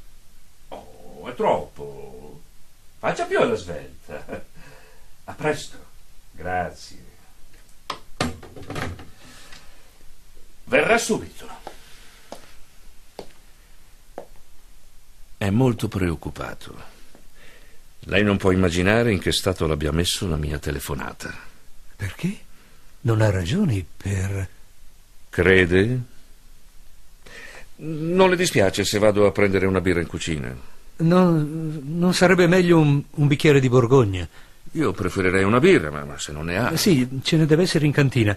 È troppo. Faccia più alla svelta. A presto. Grazie. Verrà subito. È molto preoccupato. Lei non può immaginare in che stato l'abbia messo la mia telefonata. Perché? Non ha ragioni per... Crede? Non le dispiace se vado a prendere una birra in cucina? Non, non sarebbe meglio un, un bicchiere di Borgogna? Io preferirei una birra, ma, ma se non ne ha... Sì, ce ne deve essere in cantina.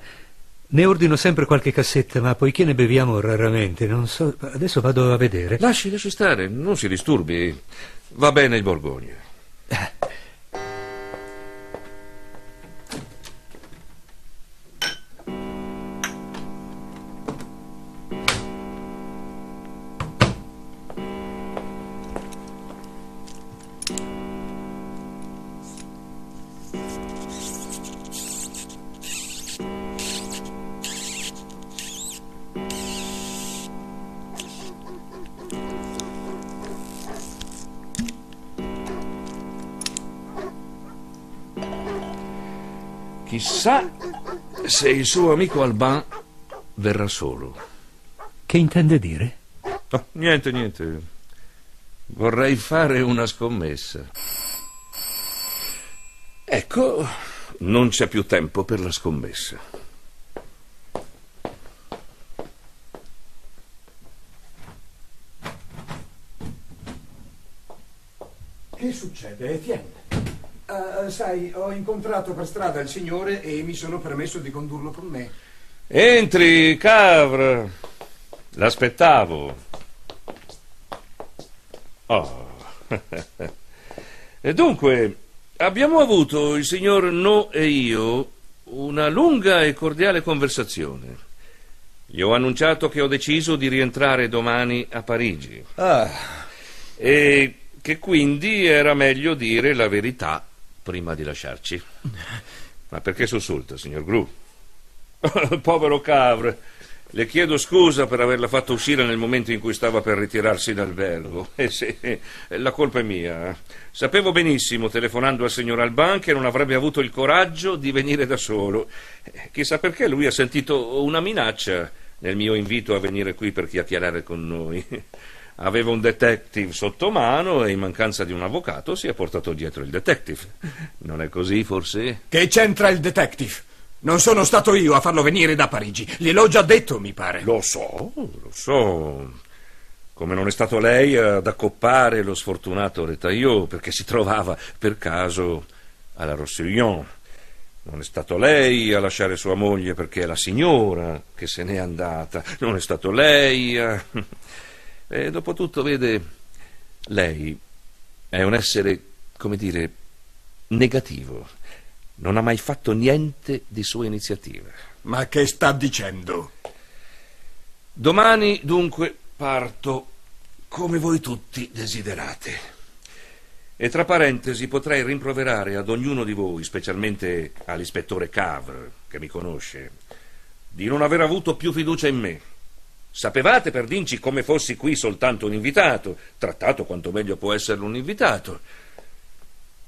Ne ordino sempre qualche cassetta, ma poiché ne beviamo raramente, non so. Adesso vado a vedere. Lasci, lasci stare, non si disturbi. Va bene il Borgogna. Chissà se il suo amico Alban verrà solo. Che intende dire? Oh, niente, niente. Vorrei fare una scommessa. Ecco, non c'è più tempo per la scommessa. Che succede, Etienne? Uh, sai, ho incontrato per strada il signore e mi sono permesso di condurlo con me. Entri, Cavre. L'aspettavo. Oh. <laughs> e dunque, abbiamo avuto il signor No e io una lunga e cordiale conversazione. Gli ho annunciato che ho deciso di rientrare domani a Parigi. Ah. E che quindi era meglio dire la verità prima di lasciarci. <laughs> Ma perché sussulta, signor Gru? <laughs> Povero Cavre, le chiedo scusa per averla fatto uscire nel momento in cui stava per ritirarsi d'albergo. <laughs> Eh sì, la colpa è mia. Sapevo benissimo, telefonando al signor Alban, che non avrebbe avuto il coraggio di venire da solo. Chissà perché lui ha sentito una minaccia nel mio invito a venire qui per chiacchierare con noi. Aveva un detective sotto mano e in mancanza di un avvocato si è portato dietro il detective. Non è così, forse? Che c'entra il detective? Non sono stato io a farlo venire da Parigi. Gliel'ho già detto, mi pare. Lo so, lo so. Come non è stato lei ad accoppare lo sfortunato Retaillot perché si trovava per caso alla Rossillon. Non è stato lei a lasciare sua moglie perché è la signora che se n'è andata. Non è stato lei a... E dopo tutto, vede, lei è un essere, come dire, negativo. Non ha mai fatto niente di sua iniziativa. Ma che sta dicendo? Domani, dunque, parto come voi tutti desiderate. E tra parentesi potrei rimproverare ad ognuno di voi, specialmente all'ispettore Cavre, che mi conosce, di non aver avuto più fiducia in me. Sapevate per Vinci come fossi qui soltanto un invitato, trattato quanto meglio può essere un invitato.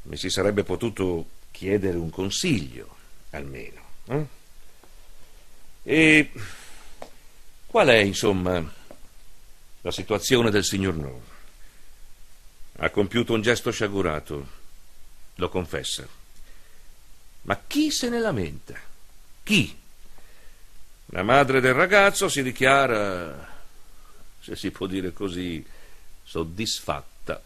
Mi si sarebbe potuto chiedere un consiglio, almeno. Eh? E qual è, insomma, la situazione del signor No? Ha compiuto un gesto sciagurato, lo confessa. Ma chi se ne lamenta? Chi? La madre del ragazzo si dichiara, se si può dire così, soddisfatta.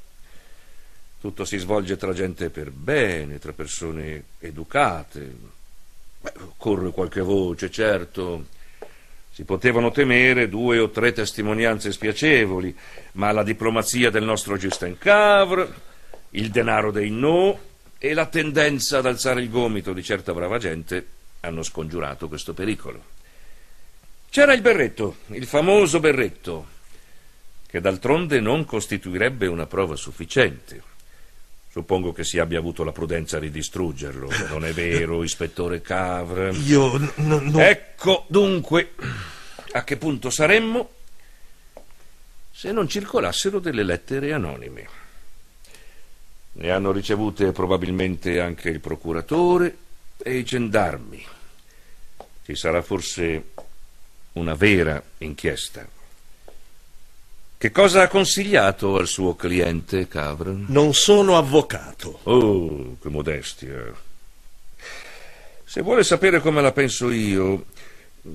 Tutto si svolge tra gente per bene, tra persone educate. Beh, corre qualche voce, certo. Si potevano temere due o tre testimonianze spiacevoli, ma la diplomazia del nostro Justin Cavre, il denaro dei no e la tendenza ad alzare il gomito di certa brava gente hanno scongiurato questo pericolo. C'era il berretto, il famoso berretto, che d'altronde non costituirebbe una prova sufficiente. Suppongo che si abbia avuto la prudenza di distruggerlo. Non è vero, <laughs> ispettore Cavre? Io n- n- non... Ecco, dunque, a che punto saremmo se non circolassero delle lettere anonime. Ne hanno ricevute probabilmente anche il procuratore e i gendarmi. Ci sarà forse una vera inchiesta. Che cosa ha consigliato al suo cliente, Cavron? Non sono avvocato. Oh, che modestia. Se vuole sapere come la penso io,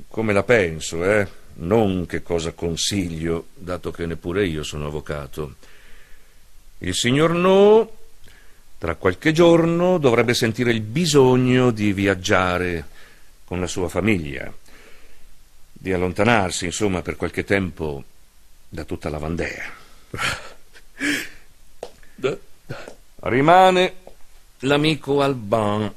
come la penso, eh? Non che cosa consiglio, dato che neppure io sono avvocato. Il signor No, tra qualche giorno, dovrebbe sentire il bisogno di viaggiare con la sua famiglia, di allontanarsi, insomma, per qualche tempo da tutta la Vandea. Rimane l'amico Alban.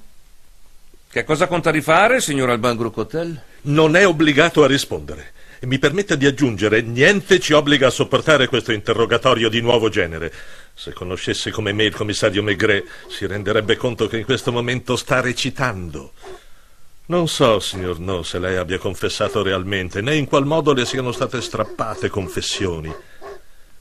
Che cosa conta di fare, signor Alban Grucotel? Non è obbligato a rispondere. E mi permetta di aggiungere, niente ci obbliga a sopportare questo interrogatorio di nuovo genere. Se conoscesse come me il commissario Maigret, si renderebbe conto che in questo momento sta recitando. Non so, signor No, se lei abbia confessato realmente, né in qual modo le siano state strappate confessioni.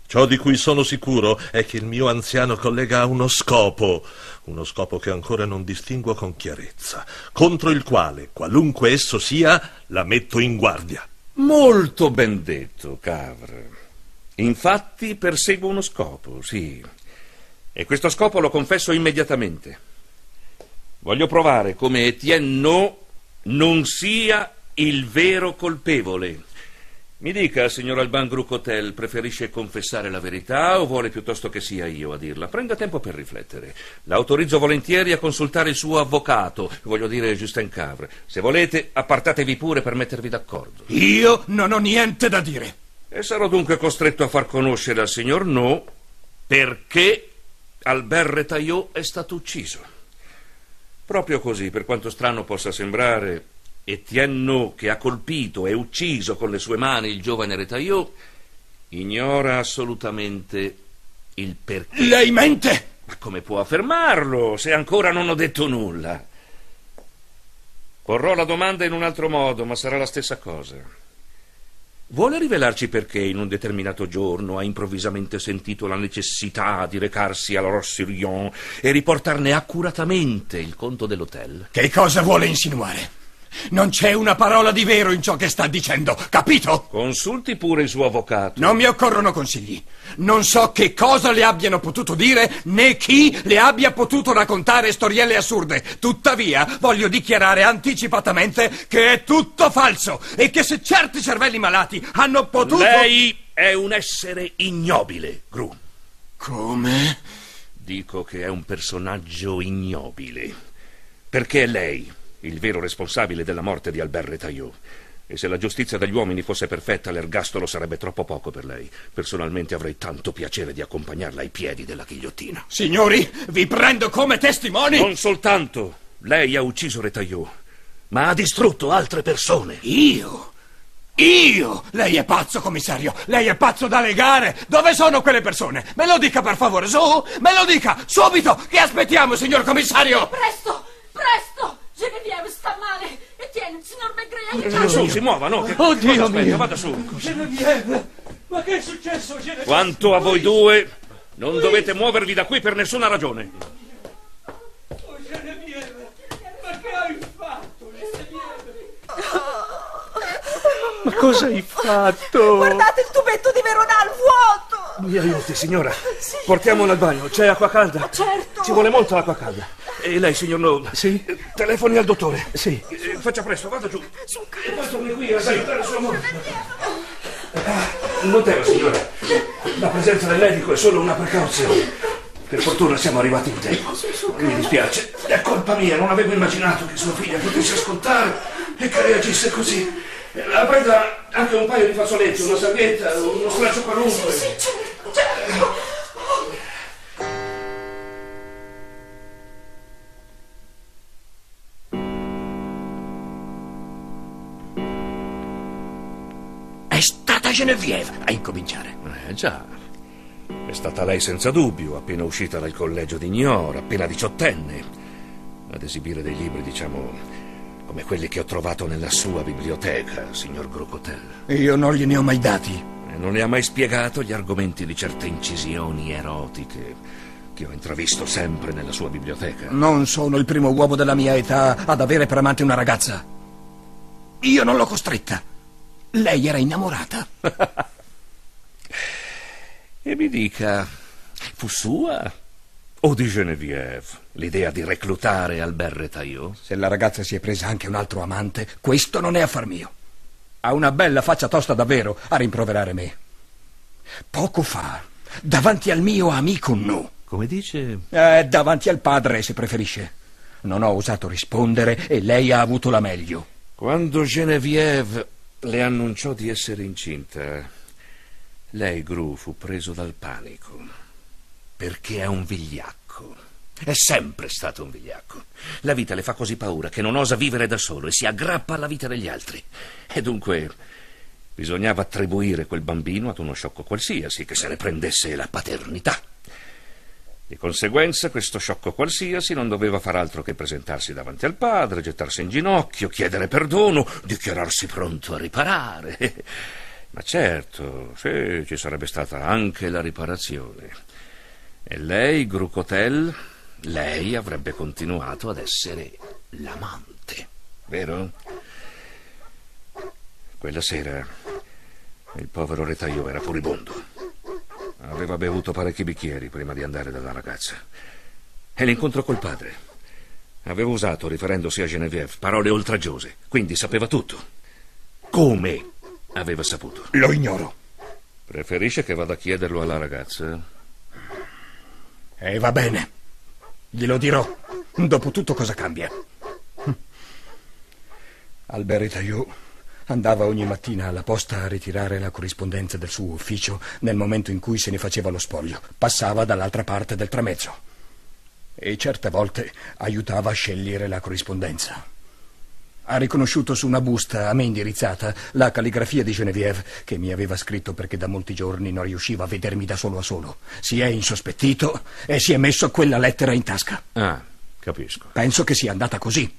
Ciò di cui sono sicuro è che il mio anziano collega ha uno scopo, uno scopo che ancora non distinguo con chiarezza, contro il quale, qualunque esso sia, la metto in guardia. Molto ben detto, Cavre. Infatti perseguo uno scopo, sì. E questo scopo lo confesso immediatamente. Voglio provare come Etienne No non sia il vero colpevole. Mi dica, signor Alban Grucotel, preferisce confessare la verità o vuole piuttosto che sia io a dirla? Prenda tempo per riflettere. L'autorizzo volentieri a consultare il suo avvocato, voglio dire Justin Cavre. Se volete, appartatevi pure per mettervi d'accordo. Io non ho niente da dire. E sarò dunque costretto a far conoscere al signor No perché Albert Retaillot è stato ucciso. Proprio così, per quanto strano possa sembrare, Etienne che ha colpito e ucciso con le sue mani il giovane Retaillot, ignora assolutamente il perché. Lei mente! Ma come può affermarlo se ancora non ho detto nulla? Porrò la domanda in un altro modo, ma sarà la stessa cosa. Vuole rivelarci perché in un determinato giorno ha improvvisamente sentito la necessità di recarsi alla Rossirion e riportarne accuratamente il conto dell'hotel? Che cosa vuole insinuare? Non c'è una parola di vero in ciò che sta dicendo, capito? Consulti pure il suo avvocato. Non mi occorrono consigli. Non so che cosa le abbiano potuto dire, né chi le abbia potuto raccontare storielle assurde. Tuttavia, voglio dichiarare anticipatamente che è tutto falso e che se certi cervelli malati hanno potuto... Lei è un essere ignobile, Gru. Come? Dico che è un personaggio ignobile. Perché lei il vero responsabile della morte di Albert Retaillot. E se la giustizia degli uomini fosse perfetta, l'ergastolo sarebbe troppo poco per lei. Personalmente avrei tanto piacere di accompagnarla ai piedi della ghigliottina. Signori, vi prendo come testimoni. Non soltanto. Lei ha ucciso Retaillot, ma ha distrutto altre persone. Io? Io? Lei è pazzo, commissario. Lei è pazzo da legare. Dove sono quelle persone? Me lo dica, per favore, su. Me lo dica, subito. Che aspettiamo, signor commissario? Presto, presto! Genevieve sta male! Etienne, signor Maigret, Eh, su, si muova, no? Che Oddio cosa aspetta? mio. Vada su. Genevieve! Ma che è successo, Genevieve? Quanto a voi due, non dovete muovervi da qui per nessuna ragione. Oh, Genevieve! Ma che hai fatto, Genevieve? Ma cosa hai fatto? Guardate il tubetto di Verona al vuoto! Mi aiuti, signora. Portiamola al bagno. C'è acqua calda. certo. Ci vuole molto l'acqua calda. E lei, signor No? Sì. Telefoni al dottore. Sì. Eh, Faccia presto, vada giù. E poi torni qui a salutare sua moglie. Non tema, signora. La presenza del medico è solo una precauzione. Per fortuna siamo arrivati in tempo. Mi dispiace. È colpa mia, non avevo immaginato che sua figlia potesse ascoltare e che reagisse così. La prenda anche un paio di fazzoletti, una salvietta, uno straccio qualunque. stata Genevieve a incominciare. Eh già, è stata lei senza dubbio, appena uscita dal collegio di Niort, appena diciottenne, ad esibire dei libri, diciamo, come quelli che ho trovato nella sua biblioteca, signor Grocotel. Io non gliene ho mai dati. E non le ha mai spiegato gli argomenti di certe incisioni erotiche che ho intravisto sempre nella sua biblioteca. Non sono il primo uomo della mia età ad avere per amante una ragazza. Io non l'ho costretta. Lei era innamorata. <laughs> e mi dica, fu sua o di Genevieve l'idea di reclutare Albert Retaillot? Se la ragazza si è presa anche un altro amante, questo non è affar mio. Ha una bella faccia tosta davvero a rimproverare me. Poco fa, davanti al mio amico no. Come dice? Eh, davanti al padre, se preferisce. Non ho osato rispondere e lei ha avuto la meglio. Quando Genevieve le annunciò di essere incinta, lei, Gru, fu preso dal panico. Perché è un vigliacco. È sempre stato un vigliacco. La vita le fa così paura che non osa vivere da solo e si aggrappa alla vita degli altri. E dunque bisognava attribuire quel bambino ad uno sciocco qualsiasi che se ne prendesse la paternità. Di conseguenza, questo sciocco qualsiasi non doveva far altro che presentarsi davanti al padre, gettarsi in ginocchio, chiedere perdono, dichiararsi pronto a riparare. Ma certo, sì, ci sarebbe stata anche la riparazione. E lei, Grucotel, lei avrebbe continuato ad essere l'amante, vero? Quella sera il povero Retaio era furibondo. Aveva bevuto parecchi bicchieri prima di andare dalla ragazza. E l'incontro col padre. Aveva usato, riferendosi a Genevieve, parole oltraggiose, quindi sapeva tutto. Come aveva saputo? Lo ignoro. Preferisce che vada a chiederlo alla ragazza? E va bene. Glielo dirò. Dopotutto cosa cambia? Albert Ritaillot andava ogni mattina alla posta a ritirare la corrispondenza del suo ufficio nel momento in cui se ne faceva lo spoglio. Passava dall'altra parte del tramezzo. E certe volte aiutava a scegliere la corrispondenza. Ha riconosciuto su una busta a me indirizzata la calligrafia di Genevieve che mi aveva scritto perché da molti giorni non riusciva a vedermi da solo a solo. Si è insospettito e si è messo quella lettera in tasca. Ah, capisco. Penso che sia andata così.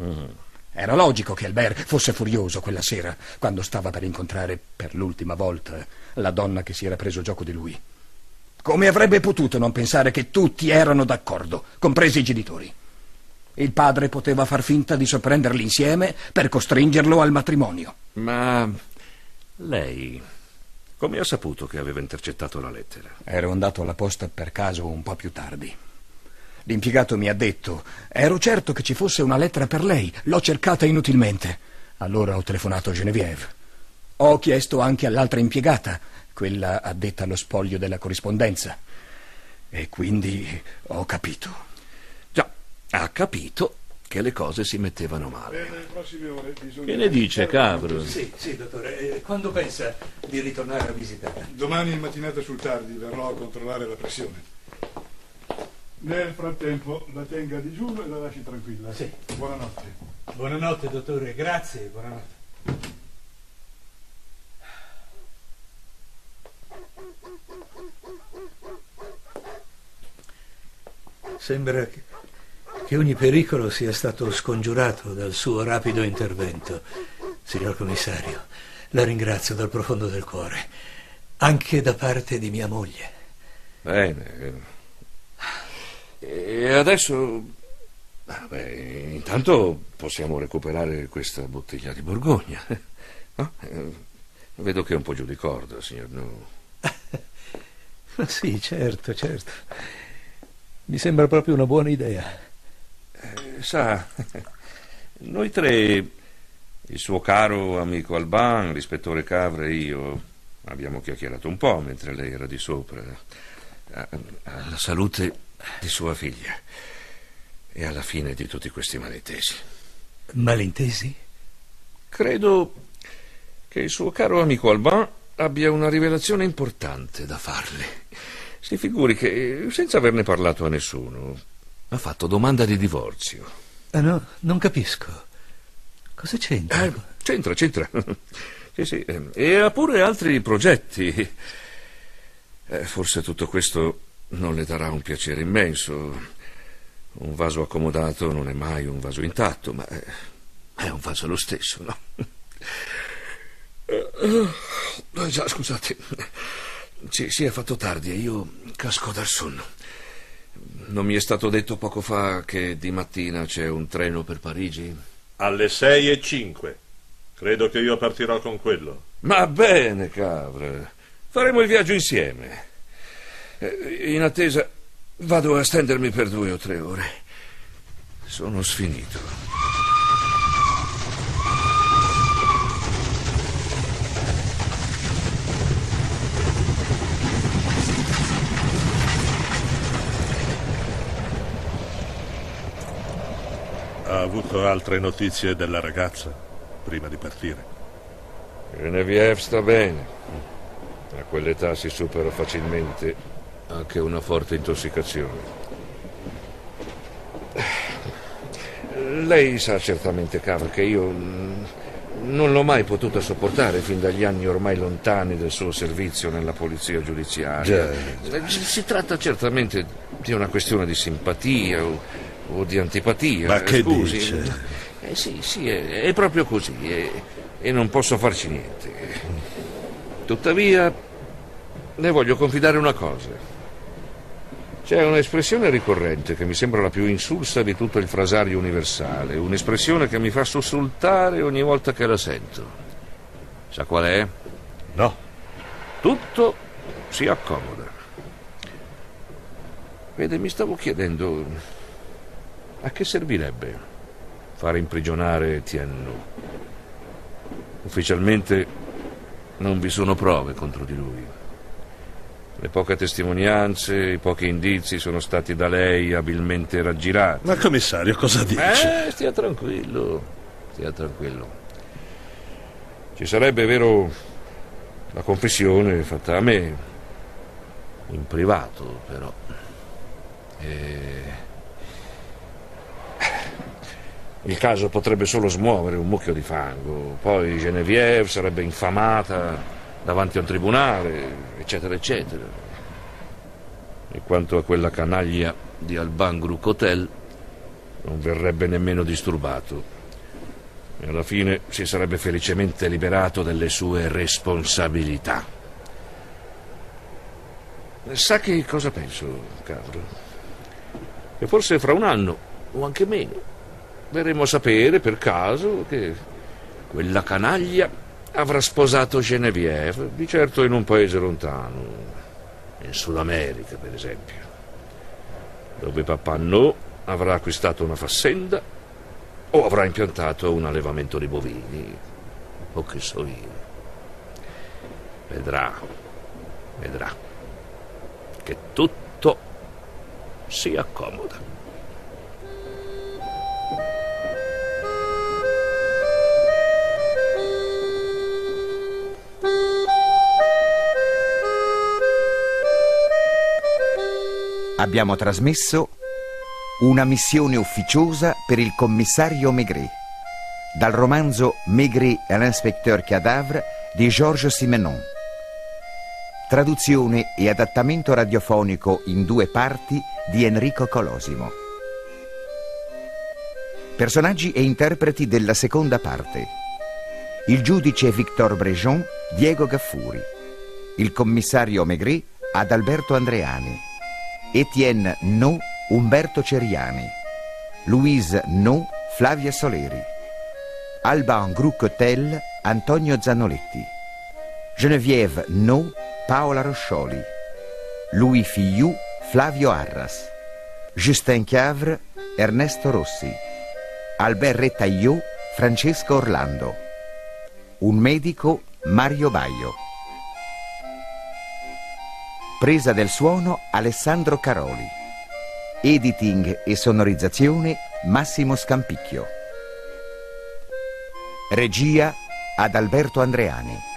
Mm. Era logico che Albert fosse furioso quella sera, quando stava per incontrare per l'ultima volta la donna che si era preso gioco di lui. Come avrebbe potuto non pensare che tutti erano d'accordo, compresi i genitori? Il padre poteva far finta di sorprenderli insieme per costringerlo al matrimonio. Ma lei come ha saputo che aveva intercettato la lettera? Ero andato alla posta per caso un po' più tardi. L'impiegato mi ha detto: Ero certo che ci fosse una lettera per lei. L'ho cercata inutilmente. Allora ho telefonato a Genevieve. Ho chiesto anche all'altra impiegata, quella addetta allo spoglio della corrispondenza. E quindi ho capito. Ha capito che le cose si mettevano male. Bene, le prossime ore bisogna... Che ne dice, Cabro? Sì, sì, dottore. Eh, Quando pensa di ritornare a visitare? Domani in mattinata sul tardi verrò a controllare la pressione. Nel frattempo la tenga a digiuno e la lasci tranquilla. Sì. Buonanotte. Buonanotte, dottore. Grazie, buonanotte. Sembra che, che ogni pericolo sia stato scongiurato dal suo rapido intervento, signor commissario. La ringrazio dal profondo del cuore, anche da parte di mia moglie. Bene. E adesso. ah, Beh, intanto possiamo recuperare questa bottiglia di Borgogna. <laughs> No? Eh, Vedo che è un po' giù di corda, signor No. <laughs> Ma sì, certo, certo. Mi sembra proprio una buona idea. Eh, sa, noi tre, il suo caro amico Alban, l'ispettore Cavre e io, abbiamo chiacchierato un po' mentre lei era di sopra. Alla salute di sua figlia. E alla fine di tutti questi malintesi. Malintesi? Credo che il suo caro amico Alban abbia una rivelazione importante da farle. Si figuri che, senza averne parlato a nessuno, ha fatto domanda di divorzio. Ah, no, non capisco. Cosa c'entra? Eh, c'entra, c'entra. <laughs> sì, sì. E ha pure altri progetti. Eh, forse tutto questo non le darà un piacere immenso. Un vaso accomodato non è mai un vaso intatto, ma è, è un vaso lo stesso, no? <laughs> Eh, già, scusate. Ci, si è fatto tardi e io casco dal sonno. Non mi è stato detto poco fa che di mattina c'è un treno per Parigi? Alle sei e cinque. Credo che io partirò con quello. Ma bene, Cavra. Faremo il viaggio insieme. Eh, In attesa vado a stendermi per due o tre ore. Sono sfinito. Ha avuto altre notizie della ragazza prima di partire? Genevieve sta bene. A quell'età si supera facilmente anche una forte intossicazione. Lei sa certamente, Cava, che io non l'ho mai potuta sopportare fin dagli anni ormai lontani del suo servizio nella polizia giudiziaria. Già, Si tratta certamente di una questione di simpatia o, o di antipatia. Ma che Scusi. dice? Eh sì, sì, è, è proprio così e, e non posso farci niente. Tuttavia, le voglio confidare una cosa. C'è un'espressione ricorrente che mi sembra la più insulsa di tutto il frasario universale, un'espressione che mi fa sussultare ogni volta che la sento. Sa qual è? No. Tutto si accomoda. Vede, mi stavo chiedendo a che servirebbe fare imprigionare Etienne. Ufficialmente non vi sono prove contro di lui. Le poche testimonianze, i pochi indizi sono stati da lei abilmente raggirati. Ma commissario, cosa dice? Eh, stia tranquillo, stia tranquillo. Ci sarebbe, vero, la confessione fatta a me, in privato, però. E... Il caso potrebbe solo smuovere un mucchio di fango, poi Genevieve sarebbe infamata davanti a un tribunale, eccetera, eccetera. E quanto a quella canaglia di Alban Group Hotel, non verrebbe nemmeno disturbato. E alla fine si sarebbe felicemente liberato delle sue responsabilità. Sa che cosa penso, Carlo? Che forse fra un anno, o anche meno, verremo a sapere per caso che quella canaglia avrà sposato Genevieve, di certo in un paese lontano, in Sud America per esempio, dove papà No avrà acquistato una fassenda o avrà impiantato un allevamento di bovini, o che so io. Vedrà, vedrà, che tutto si accomoda. Abbiamo trasmesso una missione ufficiosa per il commissario Maigret dal romanzo Maigret e l'inspecteur Cadavre di Georges Simenon. Traduzione e adattamento radiofonico in due parti di Enrico Colosimo. Personaggi e interpreti della seconda parte. Il giudice Victor Brejon, Diego Gaffuri. Il commissario Maigret, Adalberto Andreani. Etienne No, Umberto Ceriani. Louise No, Flavia Soleri. Alban Gruccotel, Antonio Zanoletti. Geneviève No, Paola Roscioli. Louis Fillou, Flavio Arras. Justin Chiavre, Ernesto Rossi. Albert Retaillot, Francesco Orlando. Un medico, Mario Baio. Presa del suono Alessandro Caroli. Editing e sonorizzazione Massimo Scampicchio. Regia Adalberto Andreani.